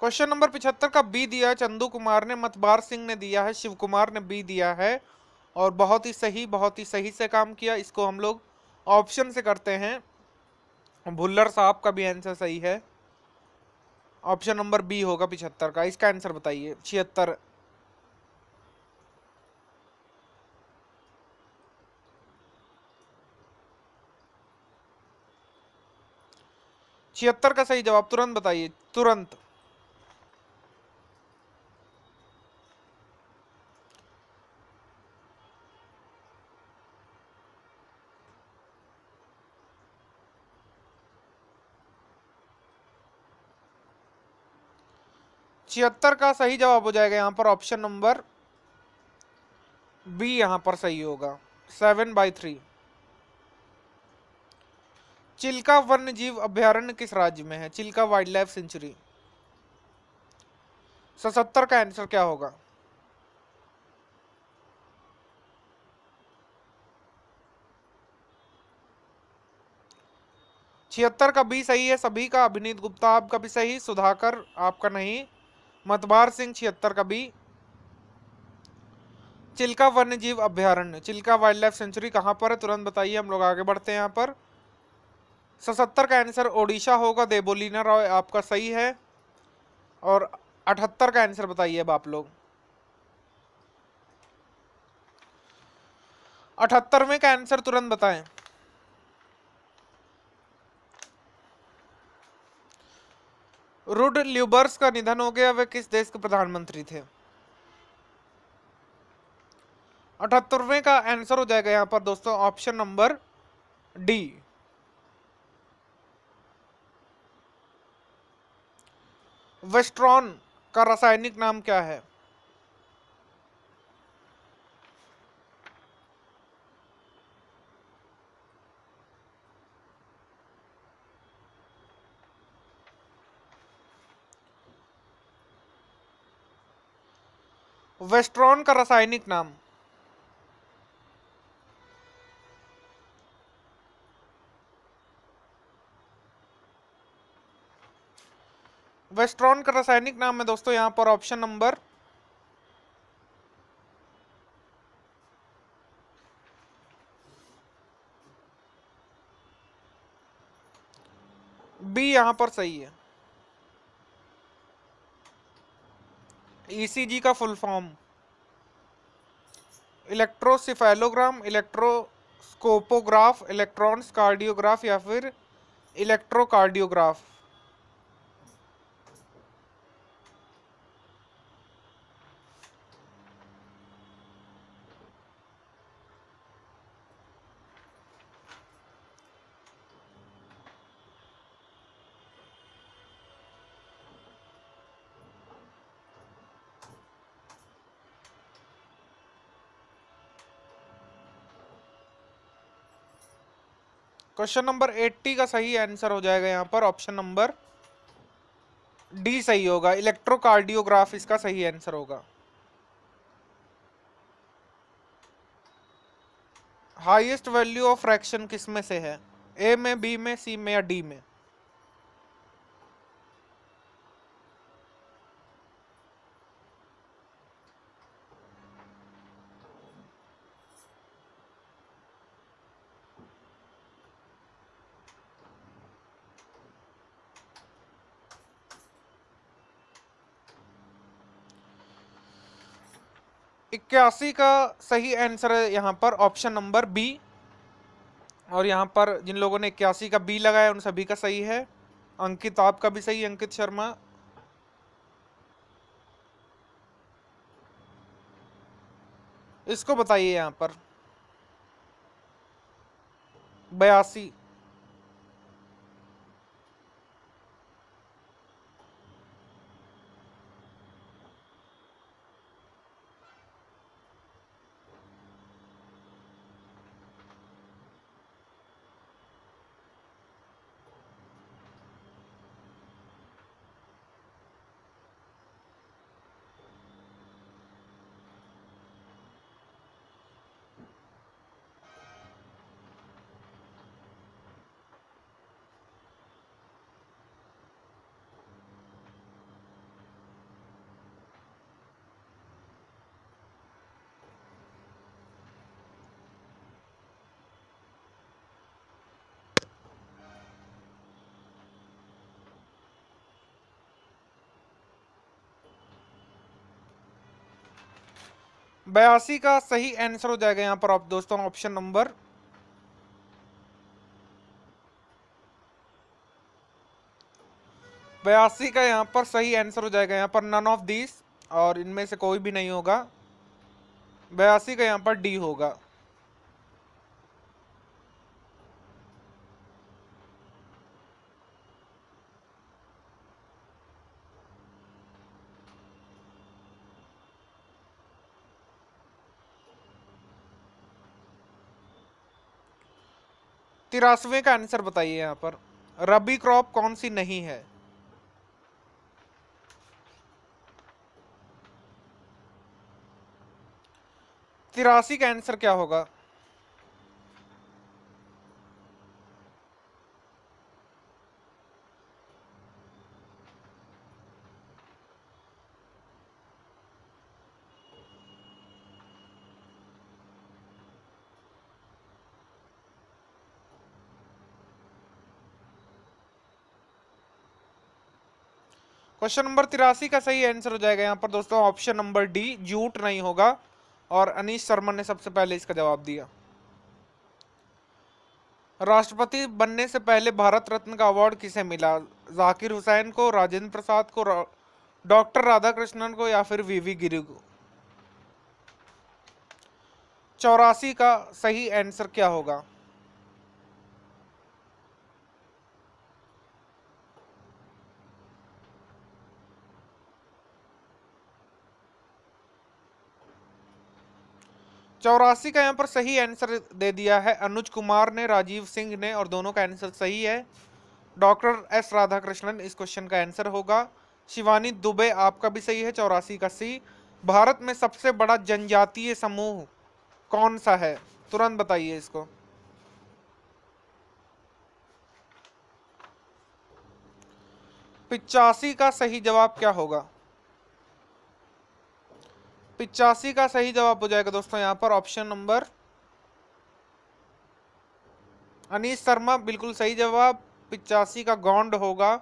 क्वेश्चन नंबर पिछहत्तर का बी दिया है, चंदू कुमार ने, मतबार सिंह ने दिया है, शिव कुमार ने बी दिया है। और बहुत ही सही, बहुत ही सही से काम किया, इसको हम लोग ऑप्शन से करते हैं। भुल्लर साहब का भी आंसर सही है। ऑप्शन नंबर बी होगा पिछहत्तर का, इसका आंसर बताइए, छिहत्तर। छिहत्तर का सही जवाब, तुरंत बताइए, तुरंत। छिहत्तर का सही जवाब हो जाएगा यहाँ पर ऑप्शन नंबर बी यहाँ पर सही होगा। सेवन बाई थ्री चिल्का वन्य जीव अभ्यारण्य किस राज्य में है? चिल्का वाइल्ड लाइफ सेंचुरी सतहत्तर का आंसर क्या होगा? छिहत्तर का बी सही है, सभी का, अभिनीत गुप्ता आपका भी सही, सुधाकर आपका नहीं। मतबार सिंह छिहत्तर का बी चिल्का वन्य जीव अभ्यारण्य। चिल्का वाइल्ड लाइफ सेंचुरी कहाँ पर है? तुरंत बताइए, हम लोग आगे बढ़ते हैं यहाँ पर। सतहत्तर का आंसर ओडिशा होगा। देबोलीना रॉय, आपका सही है। और अठहत्तर का आंसर बताइए अब आप लोग। अठहत्तरवें का आंसर तुरंत बताएँ। रुड ल्यूबर्स का निधन हो गया। वे किस देश के प्रधानमंत्री थे? अठहत्तरवें का आंसर हो जाएगा यहाँ पर दोस्तों, ऑप्शन नंबर डी। वेस्ट्रॉन का रासायनिक नाम क्या है? वेस्ट्रॉन का रासायनिक नाम। वेस्ट्रॉन का रासायनिक नाम है दोस्तों, यहाँ पर ऑप्शन नंबर। बी यहाँ पर सही है। ईसीजी का full form electroencephalogram electroscopograph electrons cardiograph या फिर इलेक्ट्रोकार्डियोग्राफ क्वेश्चन नंबर 80 का सही आंसर हो जाएगा यहाँ पर, ऑप्शन नंबर डी सही होगा, इलेक्ट्रोकार्डियोग्राफ इसका सही आंसर होगा। हाईएस्ट वैल्यू ऑफ़ फ्रैक्शन किसमें से है? ए में, बी में, सी में या डी में? इक्यासी का सही आंसर है यहाँ पर ऑप्शन नंबर बी और यहाँ पर जिन लोगों ने इक्यासी का बी लगाया, उन सभी का सही है। अंकित, आपका भी सही, अंकित शर्मा। इसको बताइए यहाँ पर। बयासी। बयासी का सही आंसर हो जाएगा यहाँ पर आप दोस्तों ऑप्शन नंबर बयासी का यहाँ पर सही आंसर हो जाएगा, यहाँ पर नन ऑफ़ दिस और इनमें से कोई भी नहीं होगा। बयासी का यहाँ पर डी होगा। तिरासवें का आंसर बताइए यहाँ पर। रबी क्रॉप कौन सी नहीं है? तिरासी का आंसर क्या होगा? क्वेश्चन नंबर तिरासी का सही आंसर हो जाएगा यहाँ पर दोस्तों ऑप्शन नंबर डी जूट नहीं होगा। और अनीश शर्मा ने सबसे पहले इसका जवाब दिया। राष्ट्रपति बनने से पहले भारत रत्न का अवार्ड किसे मिला? जाकिर हुसैन को, राजेंद्र प्रसाद को डॉक्टर राधाकृष्णन को या फिर वीवी गिरी को? चौरासी का सही आंसर क्या होगा? चौरासी का यहाँ पर सही आंसर दे दिया है। अनुज कुमार ने, राजीव सिंह ने और दोनों का आंसर सही है। डॉक्टर एस राधाकृष्णन, इस क्वेश्चन का आंसर होगा। शिवानी दुबे, आपका भी सही है, चौरासी का सी भारत में सबसे बड़ा जनजातीय समूह कौन सा है? तुरंत बताइए इसको। पिचासी का सही जवाब क्या होगा? पिचासी का सही जवाब हो जाएगा दोस्तों यहाँ पर ऑप्शन नंबर अनीश शर्मा, बिल्कुल सही जवाब। पिचासी का गौंड होगा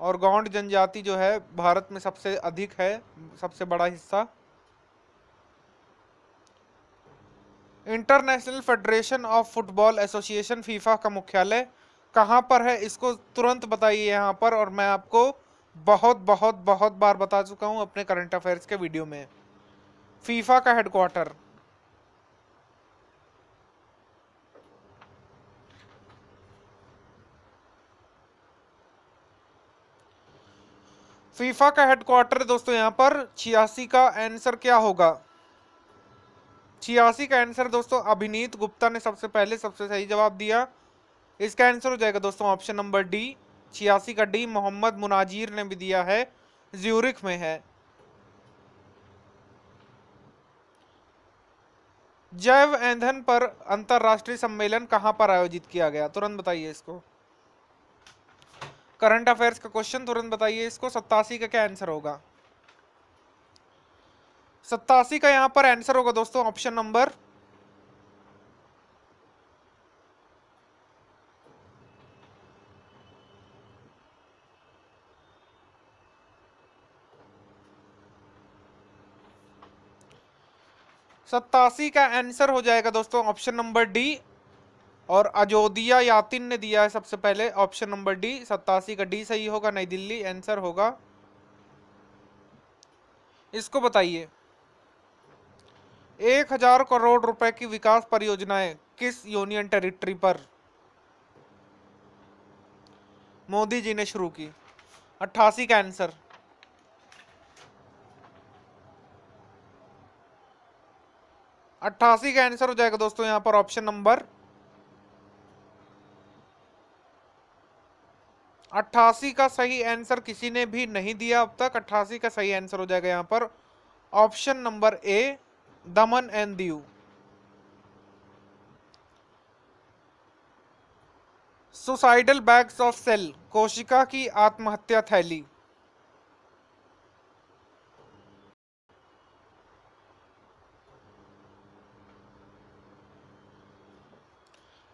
और गौंड जनजाति जो है, भारत में सबसे अधिक है, सबसे बड़ा हिस्सा। International Federation of Football Association FIFA का मुख्यालय कहाँ पर है, इसको तुरंत बताइए यहाँ पर और मैं आपको बहुत बहुत बहुत बार बता चुका हूँ अपने करंट अफेयर्स के वीडियो में। फीफा का हेडक्वार्टर फीफा का हेडक्वार्टर दोस्तों यहाँ पर, छियासी का आंसर क्या होगा? छियासी का आंसर दोस्तों अभिनीत गुप्ता ने सबसे पहले सबसे सही जवाब दिया। इसका आंसर हो जाएगा दोस्तों ऑप्शन नंबर डी छियासी का डी मोहम्मद मुनाजिर ने भी दिया है ज्यूरिक में है। जैव ईंधन पर अंतरराष्ट्रीय सम्मेलन कहाँ पर आयोजित किया गया? तुरंत बताइए इसको। करंट अफेयर्स का क्वेश्चन तुरंत बताइए इसको। सत्तासी का क्या आंसर होगा? सत्तासी का यहाँ पर आंसर होगा दोस्तों ऑप्शन नंबर सत्तासी का आंसर हो जाएगा दोस्तों ऑप्शन नंबर डी और अयोध्या यातिन ने दिया है सबसे पहले ऑप्शन नंबर डी सत्तासी का डी सही होगा, नई दिल्ली आंसर होगा। इसको बताइए। एक हज़ार करोड़ रुपए की विकास परियोजनाएँ किस यूनियन टेरिटरी पर? मोदी जी ने शुरू की। अट्ठासी का आंसर अट्ठासी का आंसर हो जाएगा दोस्तों, यहाँ पर ऑप्शन नंबर अट्ठासी का सही आंसर किसी ने भी नहीं दिया अब तक, अट्ठासी का सही आंसर हो जाएगा यहाँ पर। Option number A Daman and Diu. Suicidal bags of cell कोशिका की आत्महत्या थैली।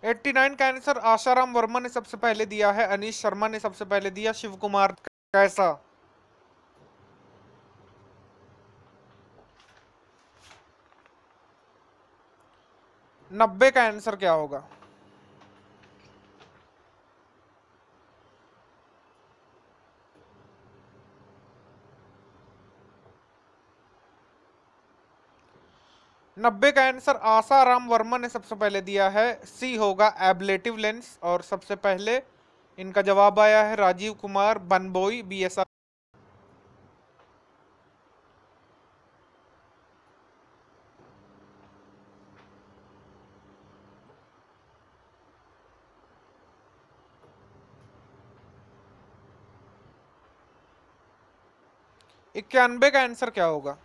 89 का आंसर आशाराम वर्मा ने सबसे पहले दिया है, अनिश शर्मा ने सबसे पहले दिया, शिव कुमार कैसा नब्बे का आंसर क्या होगा? नब्बे का आंसर आसाराम वर्मा ने सबसे पहले दिया है। सी होगा एबलेटिव लेंस और सबसे पहले इनका जवाब आया है राजीव कुमार, बनबोई बी एस इक्यानवे का आंसर क्या होगा?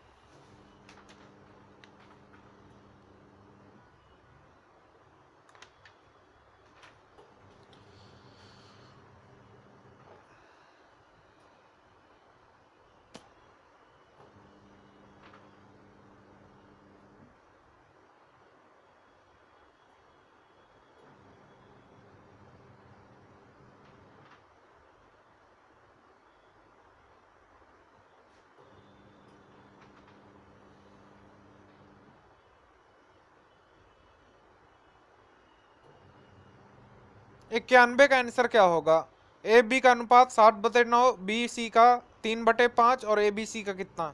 इक्यानवे का आंसर क्या होगा? ए बी का अनुपात सात बटे नौ बी सी का तीन बटे पाँच और ए बी सी का कितना?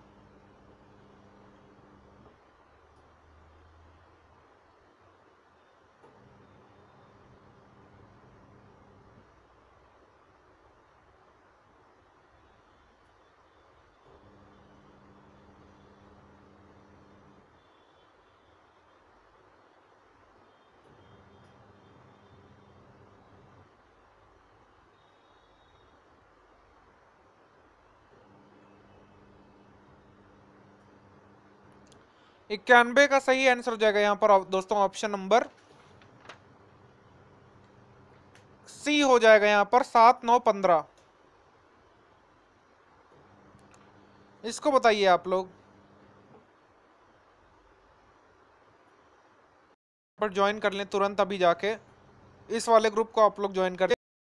इक्यानवे का सही आंसर हो जाएगा यहाँ पर दोस्तों ऑप्शन नंबर सी हो जाएगा यहाँ पर, सात, नौ, पंद्रह। इसको बताइए आप लोग। पर ज्वाइन कर लें तुरंत अभी जाके। इस वाले ग्रुप को आप लोग ज्वाइन कर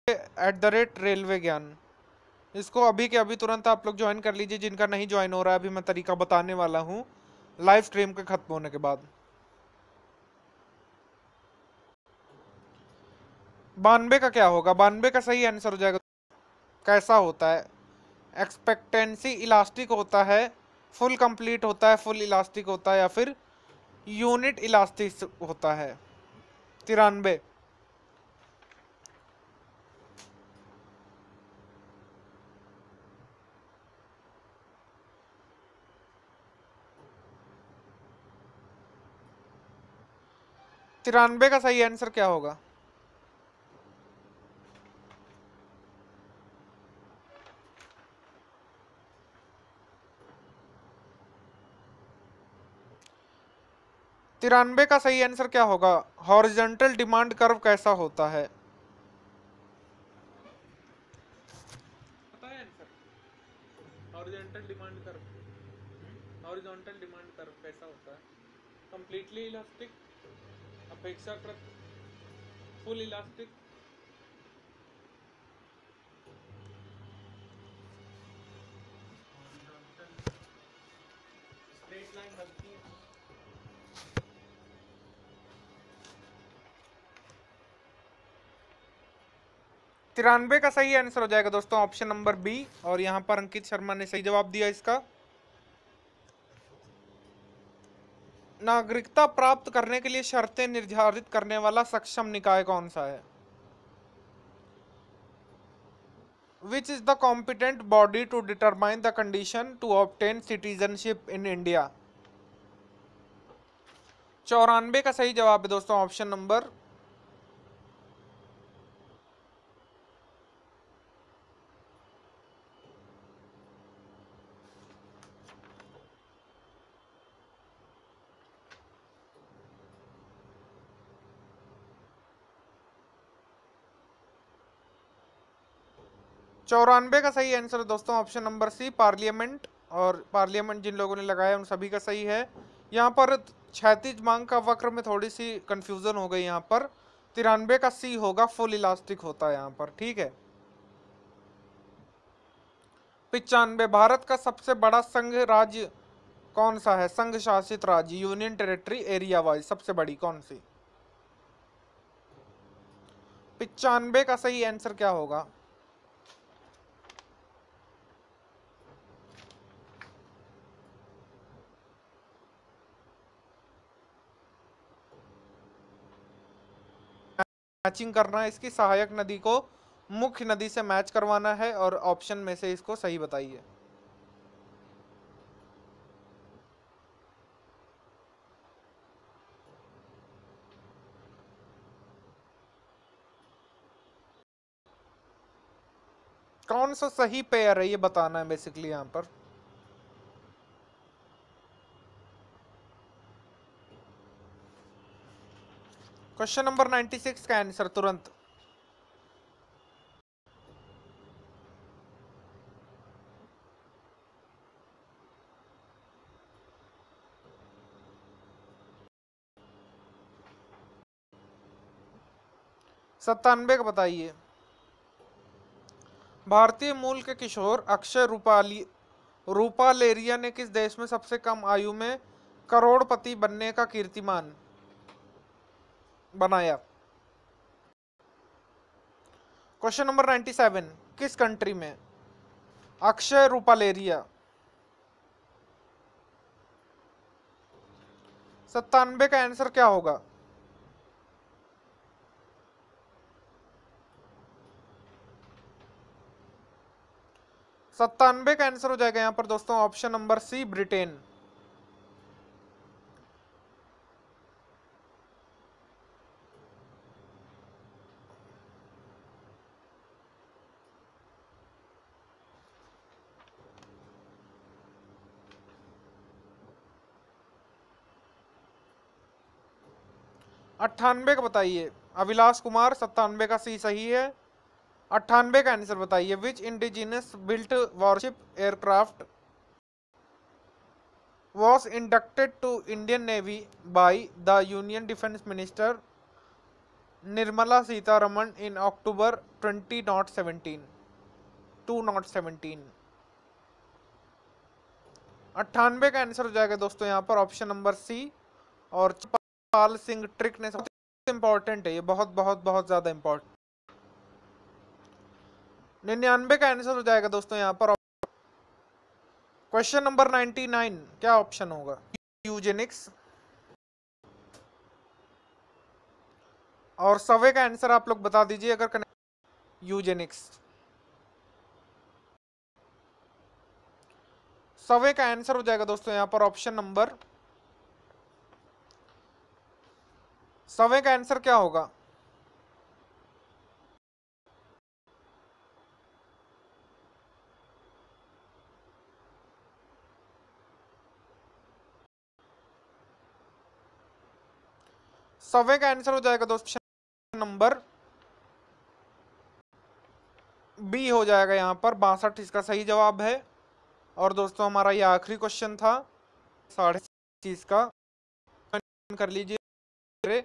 एट द रेट रेलवे ज्ञान। इसको अभी के अभी तुरंत आप लोग ज्वाइन कर लीजिए। जिनका नहीं ज्वाइन हो रहा है, अभी मैं तरीका बताने वाला हूँ। लाइव स्ट्रीम के खत्म होने के बाद। बानवे का क्या होगा? बानवे का सही आंसर हो जाएगा कैसा होता है? एक्सपेक्टेंसी इलास्टिक होता है फुल कंप्लीट होता है फुल इलास्टिक होता है या फिर यूनिट इलास्टिक होता है? तिरानवे। तिरानवे का सही आंसर क्या होगा? तिरानवे का सही आंसर क्या होगा? हॉरिजेंटल डिमांड कर्व कैसा होता है? डिमांड कर्व कैसा होता है? कंप्लीटली इलास्टिक अपेक्षाकृत फुल इलास्टिक. तिरानवे का सही आंसर हो जाएगा दोस्तों ऑप्शन नंबर बी और यहाँ पर अंकित शर्मा ने सही जवाब दिया इसका. नागरिकता प्राप्त करने के लिए शर्तें निर्धारित करने वाला सक्षम निकाय कौन सा है? Which is the competent body to determine the condition to obtain citizenship in India चौरानवे का सही जवाब है दोस्तों ऑप्शन नंबर चौरानवे का सही आंसर है दोस्तों ऑप्शन नंबर सी पार्लियामेंट और पार्लियामेंट जिन लोगों ने लगाया उन सभी का सही है। यहाँ पर छैतीस मांग का वक्र में थोड़ी सी कन्फ्यूज़न हो गई यहाँ पर। तिरानवे का सी होगा फुल इलास्टिक होता है यहाँ पर, ठीक है? पिचानवे भारत का सबसे बड़ा संघ राज्य कौन सा है? संघ शासित राज्य यूनियन टेरिटरी एरिया वाइज सबसे बड़ी कौन सी? पिचानवे का सही आंसर क्या होगा? मैचिंग करना है, इसकी सहायक नदी को मुख्य नदी से मैच करवाना है और ऑप्शन में से इसको सही बताइए। कौन सा सही पेयर है, ये बताना है बेसिकली यहाँ पर। क्वेश्चन नंबर 96 का आंसर तुरंत। सत्तानवे का बताइए। भारतीय मूल के किशोर अक्षय रूपाली, रूपालेरिया ने किस देश में सबसे कम आयु में करोड़पति बनने का कीर्तिमान? बनाया। क्वेश्चन नंबर नाइन्टी सेवन किस कंट्री में अक्षय रूपालेरिया सत्तानवे का आंसर क्या होगा? सत्तानवे का आंसर हो जाएगा यहाँ पर दोस्तों ऑप्शन नंबर सी ब्रिटेन अट्ठानबे का बताइए। अविलास कुमार, सत्तानवे का सी सही है। अट्ठानबे का आंसर बताइए। Which indigenous built warship aircraft was inducted to Indian navy by the union defence minister Nirmala Sitharaman in October twenty nought seventeen to nought seventeen अट्ठानबे का आंसर हो जाएगा दोस्तों यहाँ पर ऑप्शन नंबर सी और पाल सिंह ट्रिक ने इंपॉर्टेंट है, ये बहुत बहुत बहुत ज़्यादा इंपॉर्टेंट निन्यानवे का आंसर हो जाएगा दोस्तों यहाँ पर। क्वेश्चन नंबर नाइनटी नाइन क्या ऑप्शन होगा? यूजेनिक्स और सवे का आंसर आप लोग बता दीजिए अगर कनेक्ट यूजेनिक्स सवे का आंसर हो जाएगा दोस्तों यहाँ पर ऑप्शन नंबर सवे का आंसर क्या होगा? सवे का आंसर हो जाएगा दोस्तों नंबर बी हो जाएगा यहाँ पर, बासठ इसका सही जवाब है। और दोस्तों, हमारा ये आखिरी क्वेश्चन था, साढ़े चीज़ का। कर लीजिए।